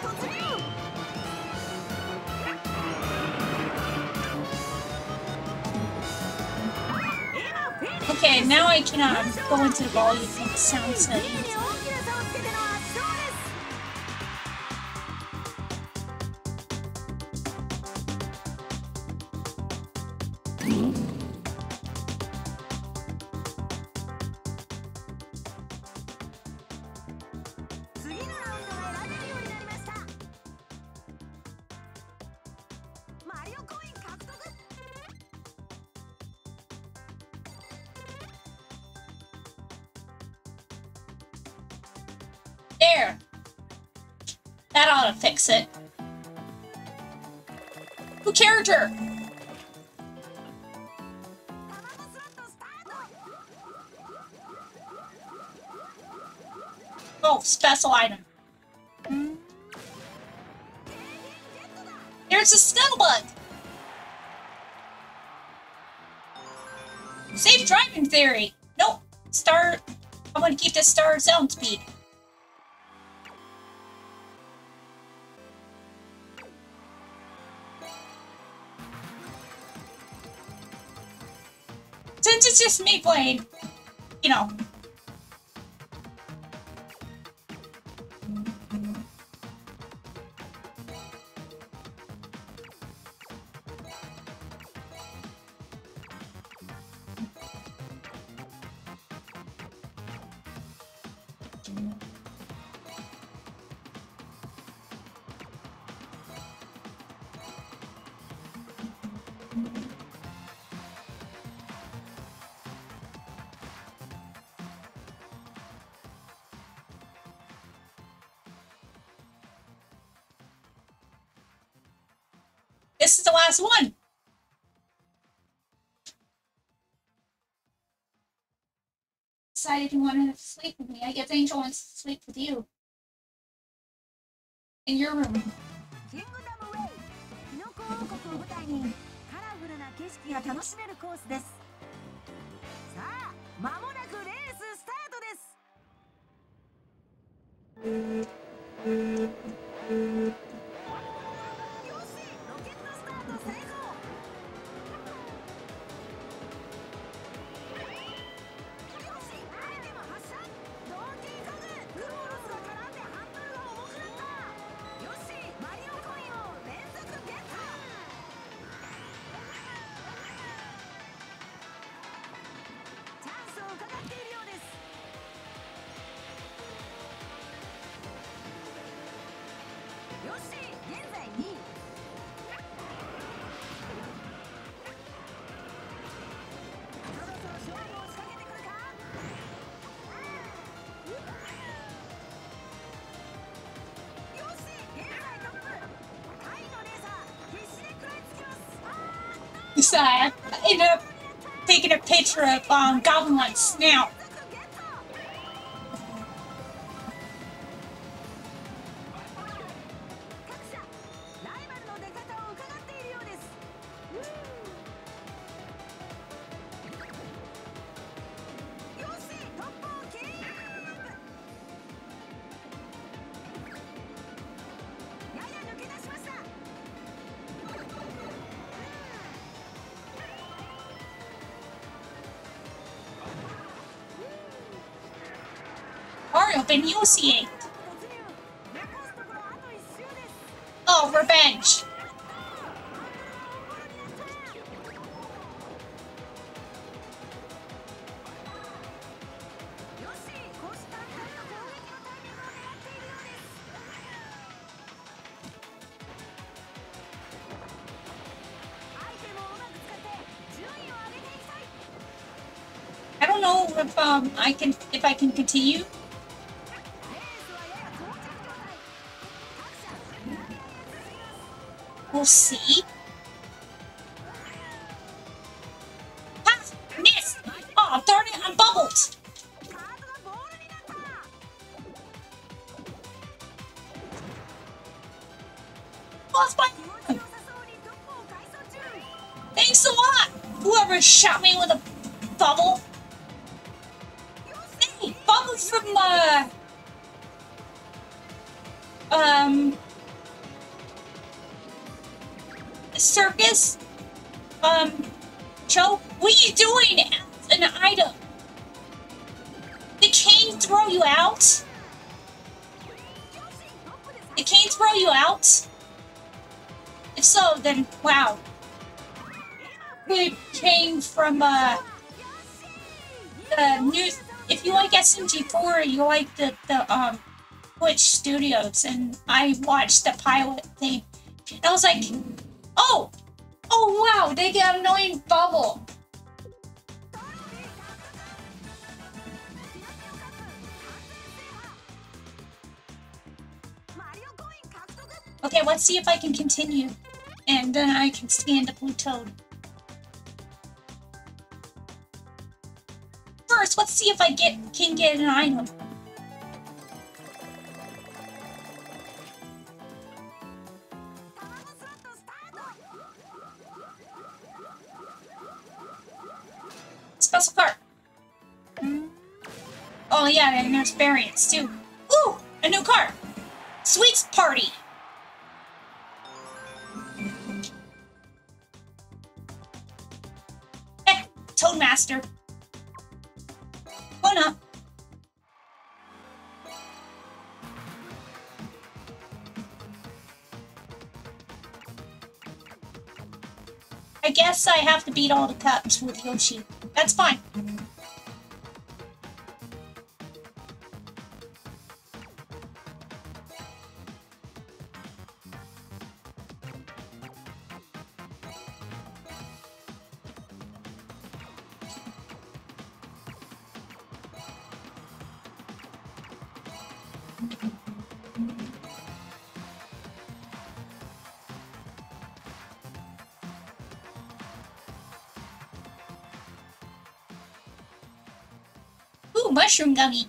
Speaker 2: Okay, now I cannot go into the volume and sound settings. special item. There's a Snellbug! Safe driving theory! Nope! Star... I want to keep this star sound speed. Since it's just me playing, you know, one. a picture of um, Goblin Like Snout
Speaker 1: Mario been using? Oh, revenge. I don't know if um, I can if I can continue. Studios, and I watched the pilot thing. And I was like, oh, oh wow, they get an annoying bubble. Okay, let's see if I can continue, and then I can scan the blue toad. First, let's see if I get can get an item. Special card. Oh yeah, and there's variants too. Ooh, a new card. Sweets party. Eh, Toadmaster. One up. I guess I have to beat all the cups with Yoshi. That's fine. mushroom gummy.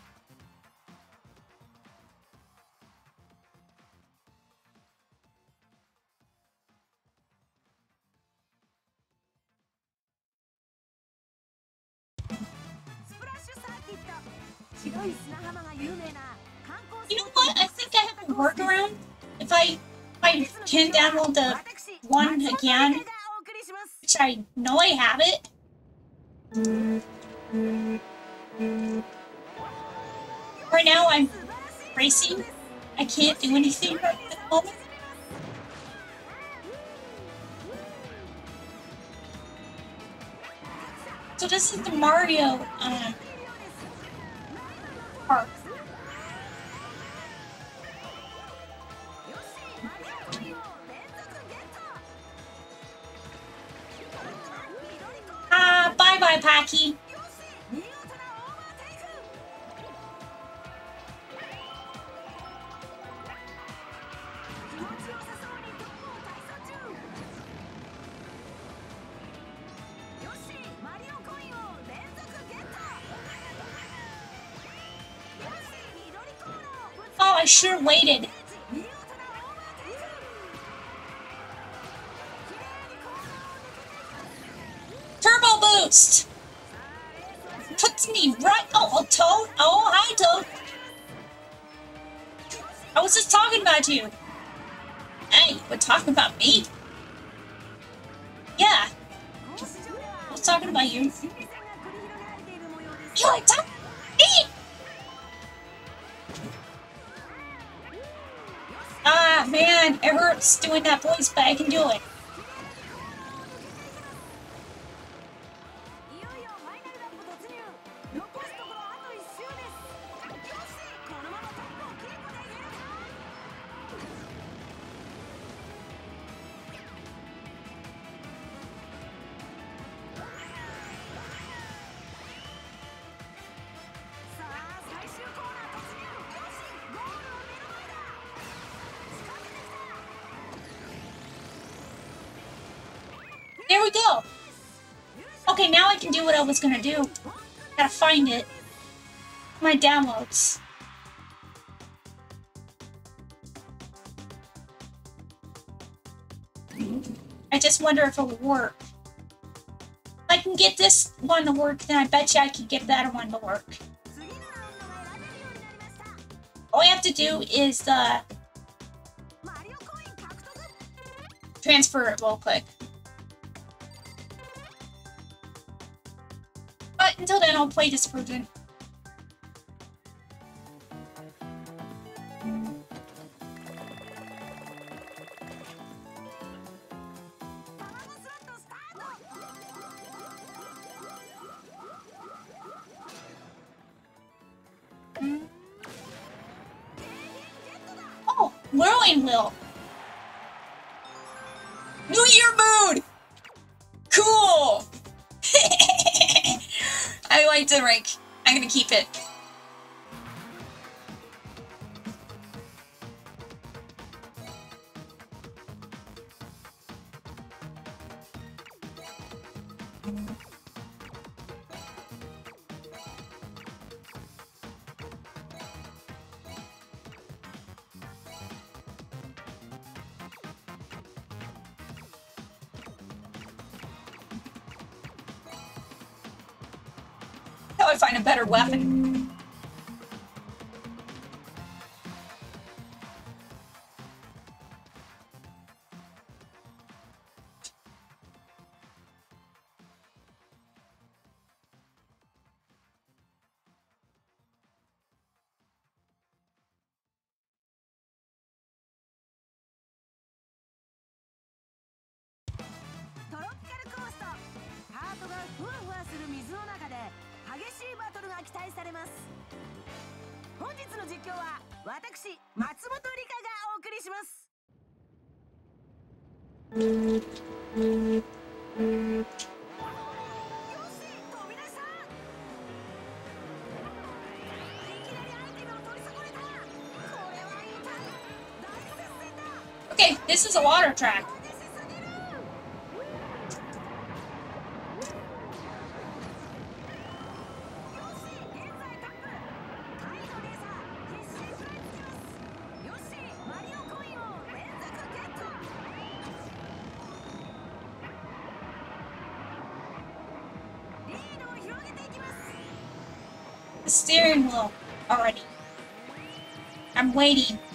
Speaker 1: You know what? I think I have a workaround. If I if I can download the one again, which I know I have it. Right now I'm racing. I can't do anything right at the moment. So this is the Mario um,
Speaker 4: park.
Speaker 1: Ah, uh, bye bye, Packy. sure waited. Turbo boost! Puts me right. Oh, oh, Toad. Oh, hi, Toad. I was just talking about you. Hey, we're talking about me? Yeah. I was talking about you. You like? Ah, man, it hurts doing that voice, but I can do it. do what I was gonna do. Gotta find it. My downloads. I just wonder if it will work. If I can get this one to work, then I bet you I can get that one to work. All I have to do is. Uh, transfer it real quick. I'll play this
Speaker 2: weapon. Tropical Coaster! ハート
Speaker 5: がふわふわする水の中で find a better weapon.
Speaker 2: 私松本里香がお送りしますよし飛び出したいきなりアイテムを取り損ねたこれは痛い大接戦だ
Speaker 1: Okay, this is a water track.
Speaker 2: た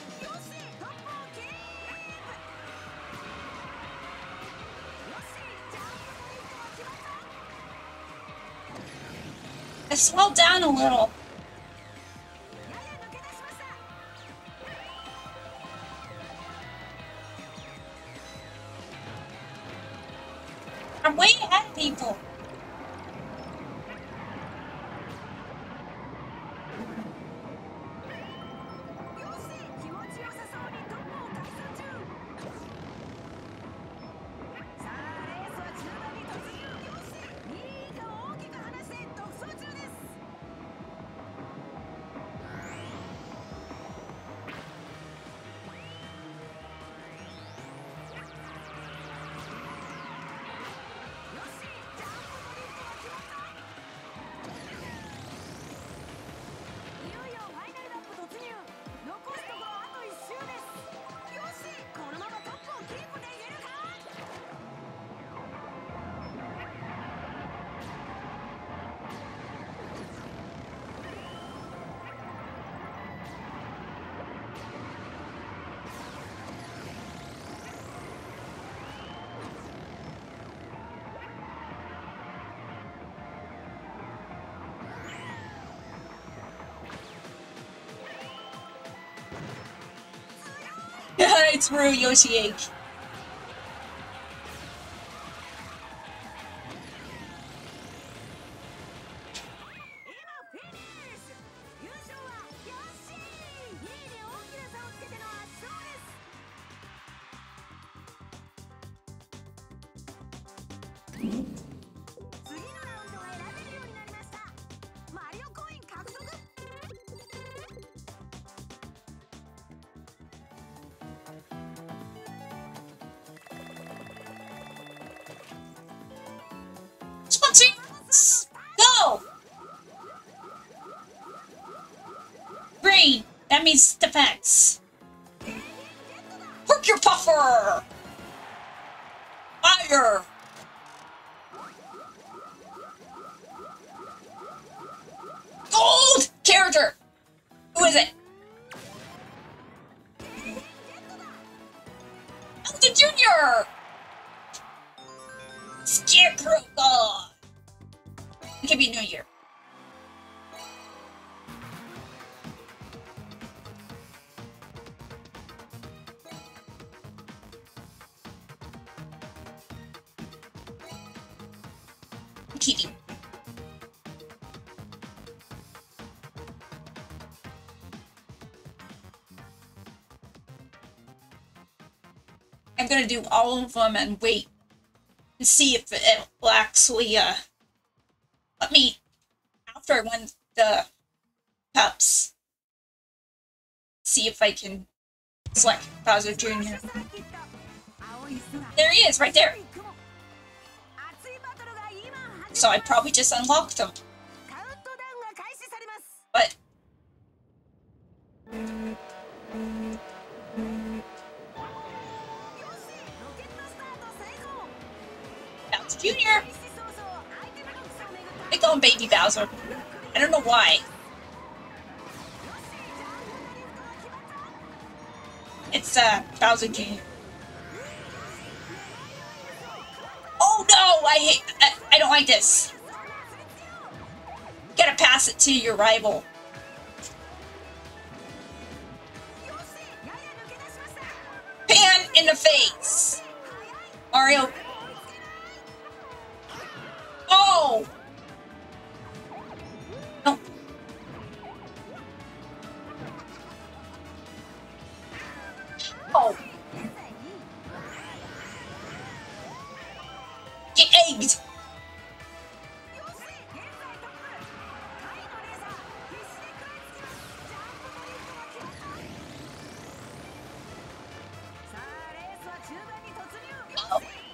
Speaker 1: I slowed down a little.
Speaker 2: Through Haru Yoshiaki. TV. I'm gonna do all of them and wait and see if it will actually uh, let me after I win the cups see if I can select Bowser Jr. There he is, right there! so I probably just unlocked them. But... Bowser Jr. I call him Baby Bowser. I don't know why. It's uh, Bowser Jr. Oh no! I hate like this. Gotta pass it to your rival.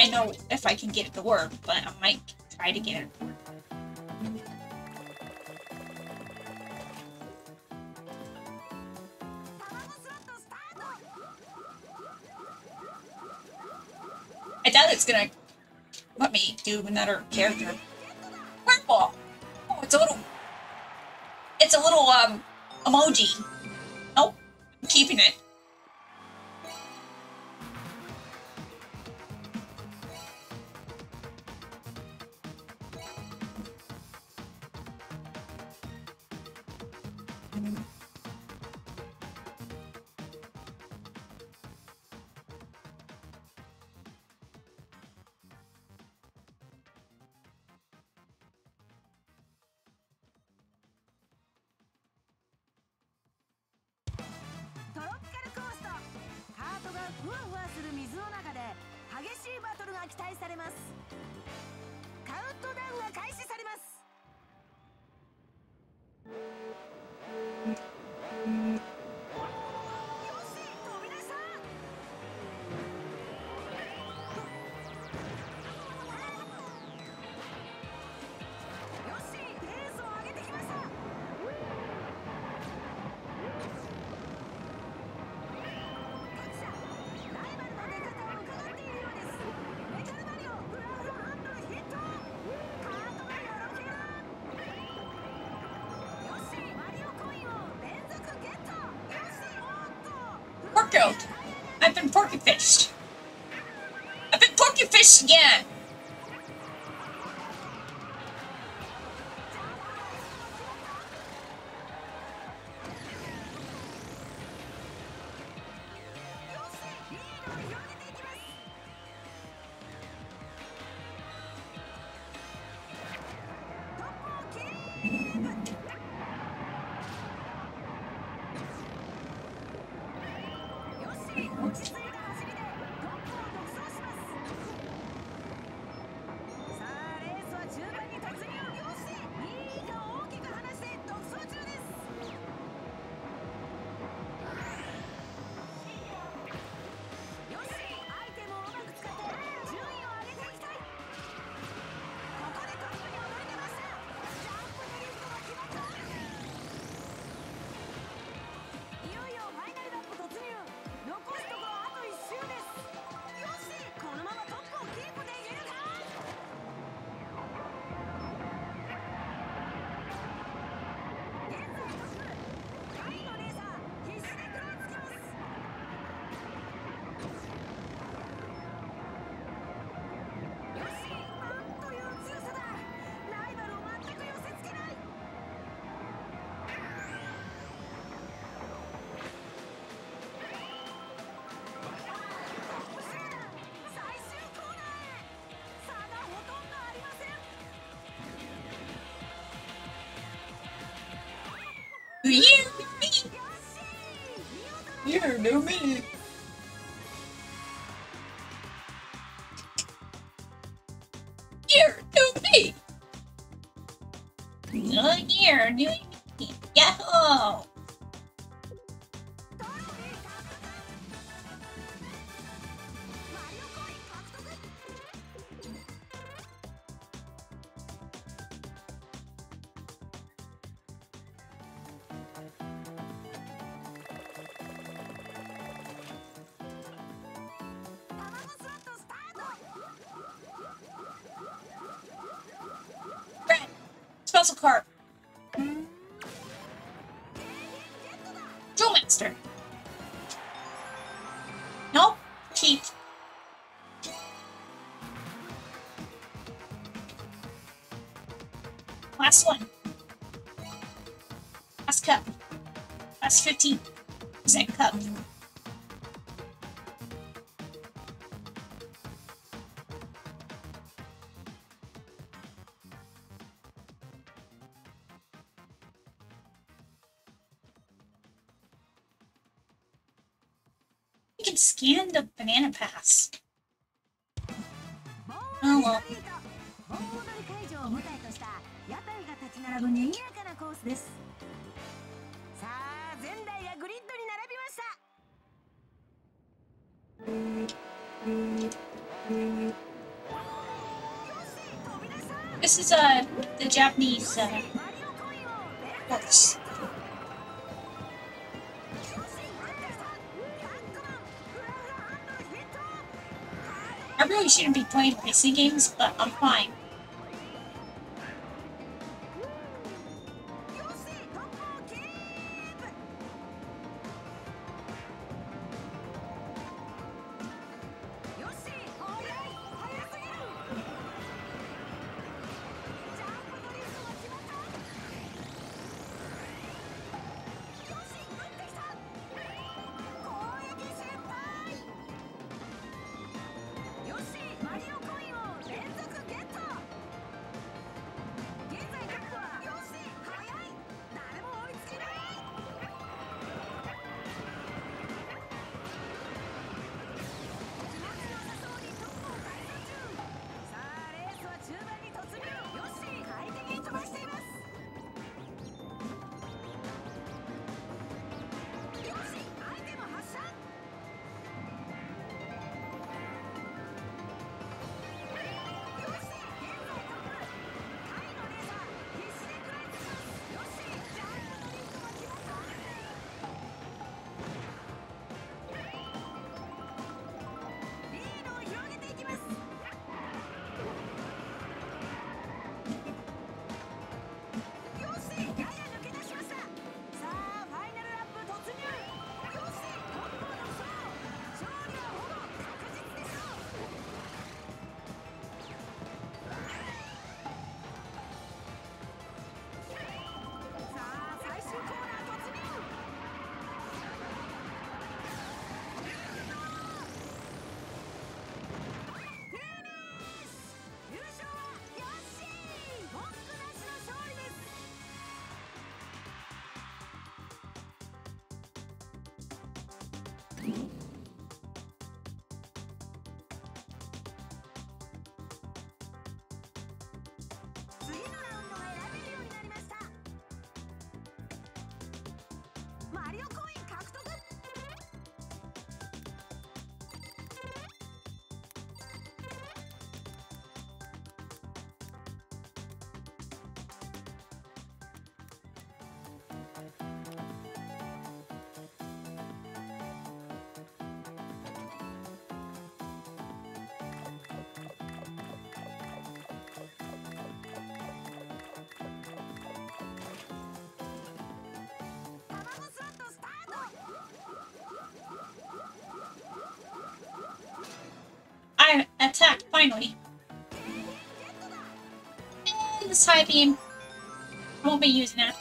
Speaker 2: I know if I can get it to work, but I might try to get it
Speaker 4: to work.
Speaker 2: I doubt it's gonna let me do another character. Purple! Oh, it's a little... It's a little, um, emoji.
Speaker 4: ふわふわする水の中で激しいバトルが期待されます。カウントダウンが開始され
Speaker 2: been porky fished. I've been porky fished again. here. Yahoo! cup. That's 50% cup. You can scan the banana pass.
Speaker 4: Oh well. を舞台とした屋台が立ち並ぶ賑やかなコースですさあ前代がグリッドに並びました
Speaker 2: This is uh, the Japanese uh,
Speaker 4: books.
Speaker 2: I really shouldn't be playing racing games, but I'm fine.
Speaker 4: Finally. And beam. Won't be using that.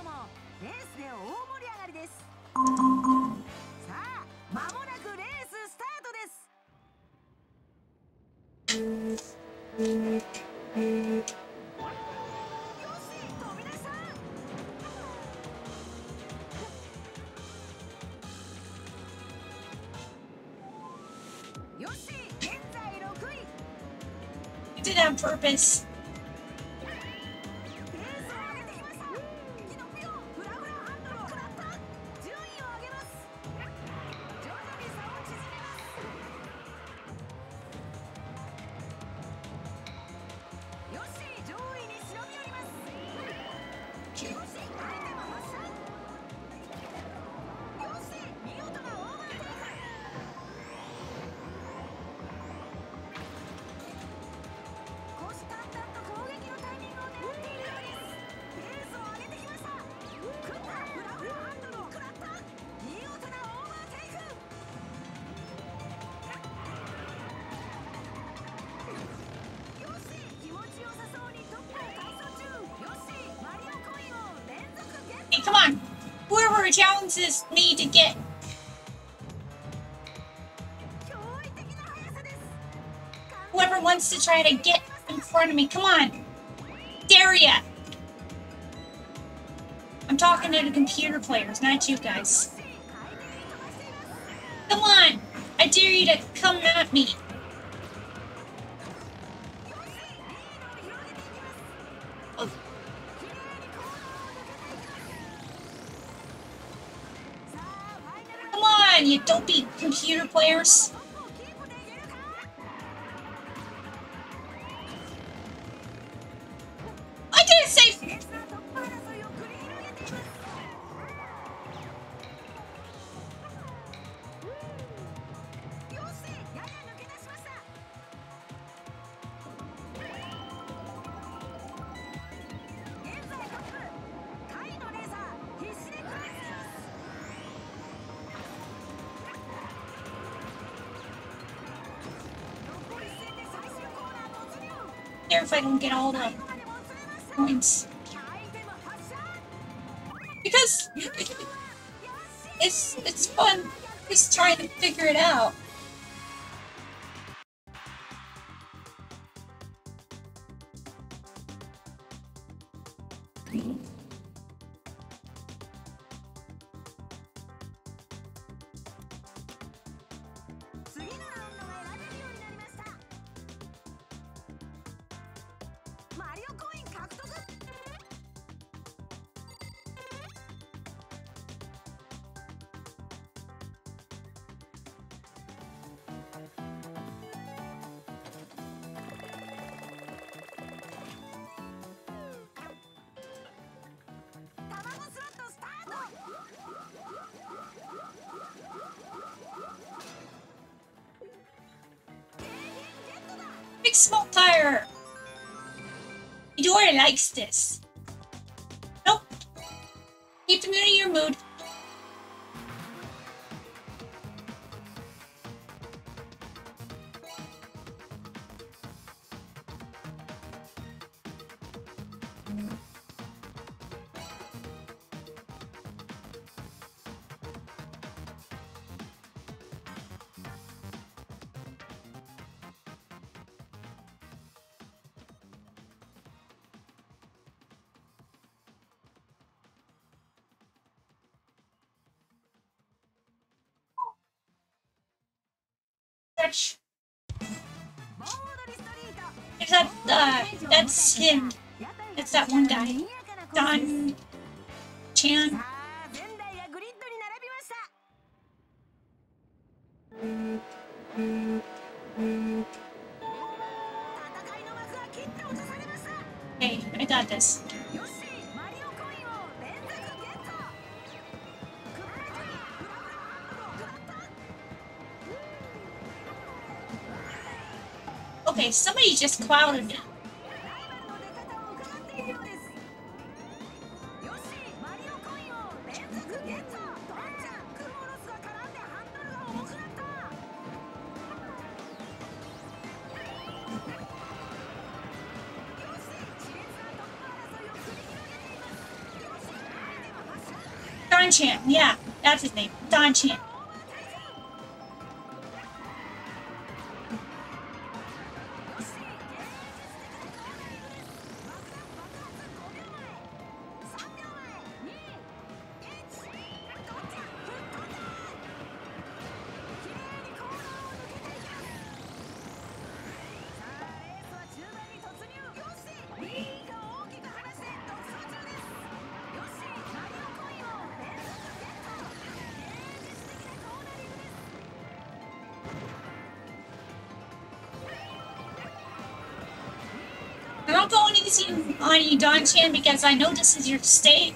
Speaker 4: どもレースで大盛り上がりです。さあもなくレーススタート
Speaker 2: です。Whoever me to get whoever wants to try to get in front of me, come on. Dare ya. I'm talking to the computer players, not you guys. Come on. I dare you to come at me. Players. I don't get all the points. Because it's it's fun just trying to figure it out. Likes this. much. that the uh, that's him. That's that one guy. Don Chan. Somebody just clowned me. Don Chan, yeah, that's his name, Don Chan. you, Don Chan, because I know this is your state,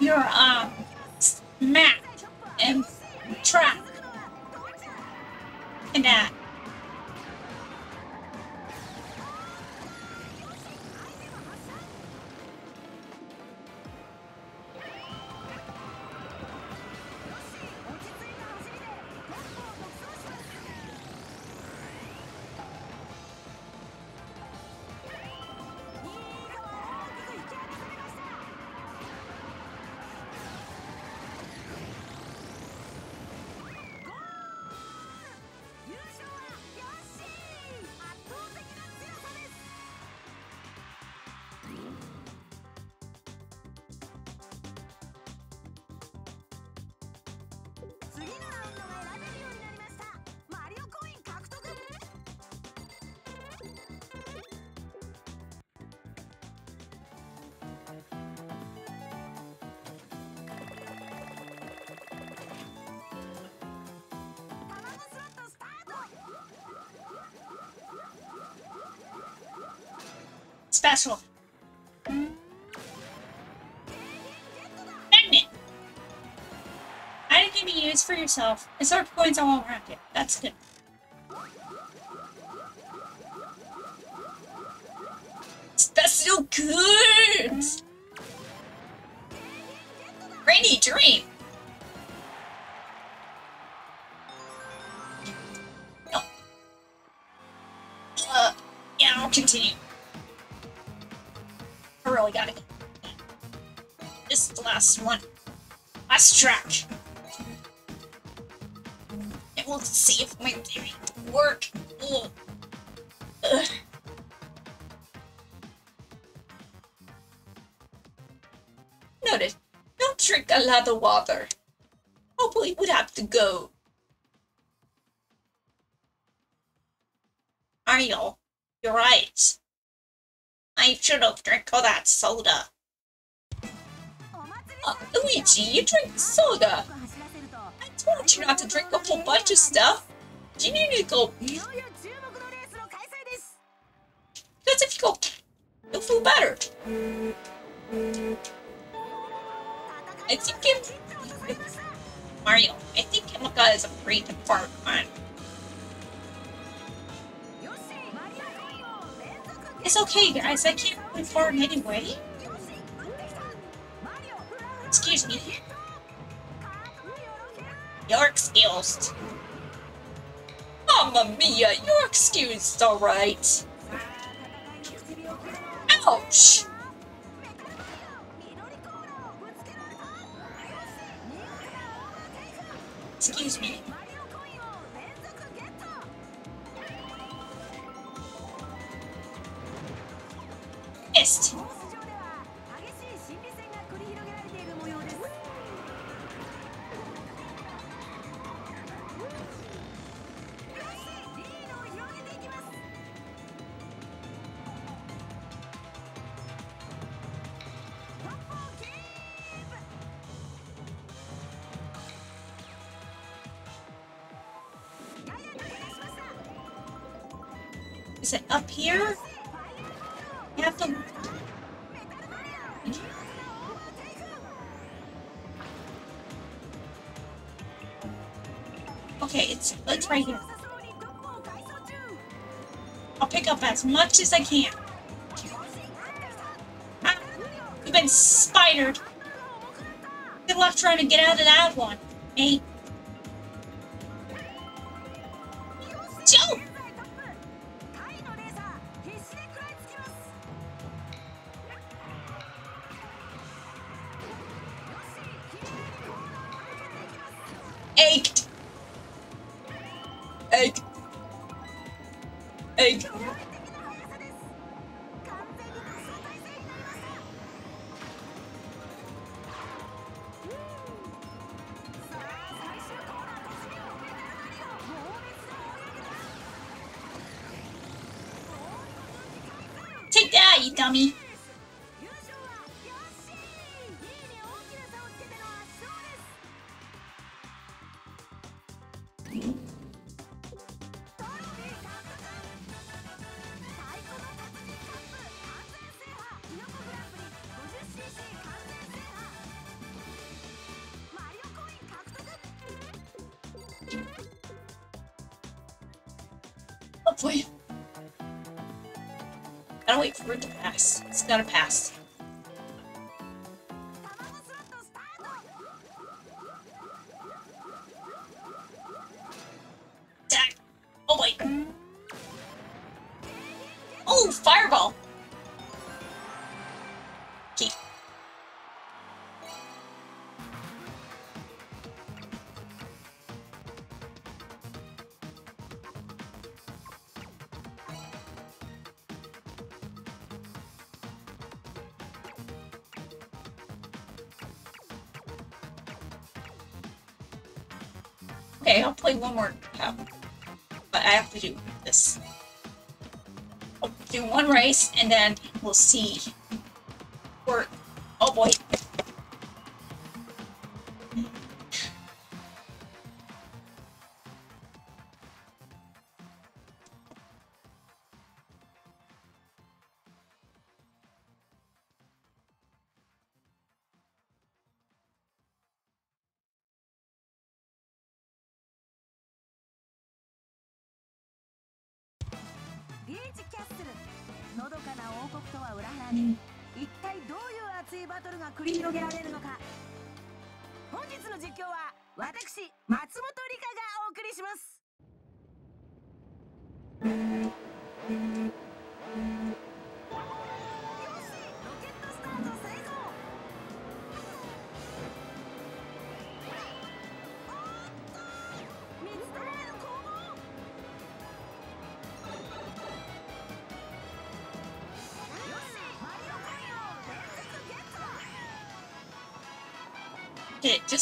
Speaker 2: your uh, um, myself, it's going points all around it. That's good. That's so good! Rainy Dream! Uh, yeah, I'll continue. I really gotta get this is the last one. it. Don't drink a lot of water. Oh, Probably would have to go. I know. You're right. I should have drank all that soda. Uh, Luigi, you drink soda. I told you not to drink a whole bunch of stuff. You need to go. Because if you go, you'll feel better. I think
Speaker 1: if
Speaker 2: Mario, I think Kimika is afraid to fart. It's okay, guys. I can't really fart anyway. Excuse me. You're excused. Mamma mia, you're excused, alright. Ouch! Excuse me. Missed. up here? You have to... Okay, it's, it's right here. I'll pick up as much as I can. Ah, you've been spidered. Good luck trying to get out of that one, mate. Miami. Route to pass. It's not a pass. Okay, I'll play one more cup. But I have to do this. I'll do one race, and then we'll see. Work. Oh boy.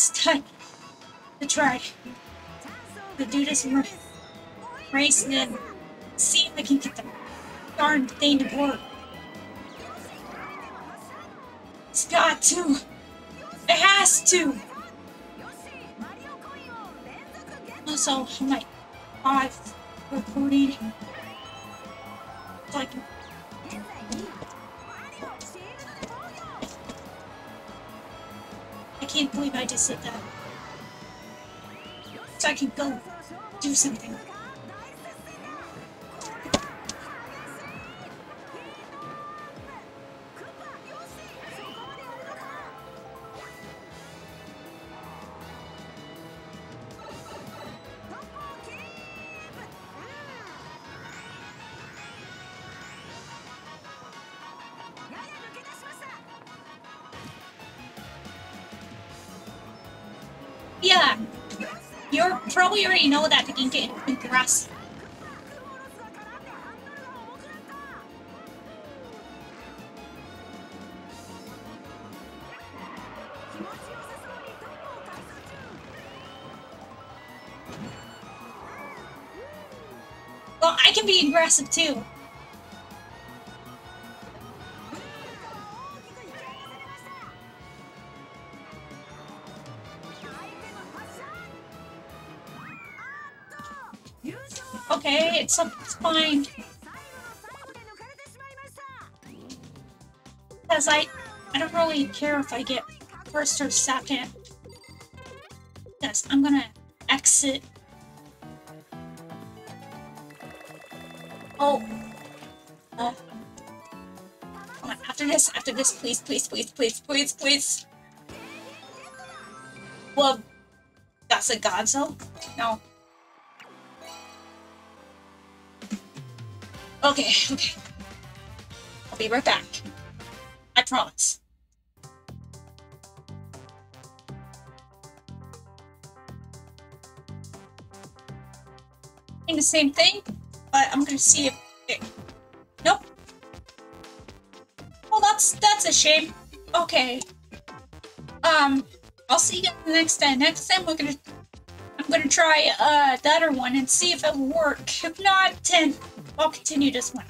Speaker 2: Just time to try to do this race and see if I can get the darn thing to work. It's got to. It has to. Also, I'm like five recording. It's like believe I just sit down. So I can go do something. already know that
Speaker 1: picking kid in grass.
Speaker 2: Well, I can be aggressive too. It's, it's fine.
Speaker 1: Because I, I don't really care if I get first or second. Yes, I'm gonna exit. Oh. Uh, come on, after this, after this, please, please, please, please, please, please. Well, that's a Gonzo? No. Okay, okay. I'll be right back. I promise. The same thing, but I'm gonna see if it... Nope. Well, that's that's a shame. Okay. Um, I'll see you next time. Next time we're gonna I'm gonna try uh the other one and see if it will work. If not, then I'll continue this one.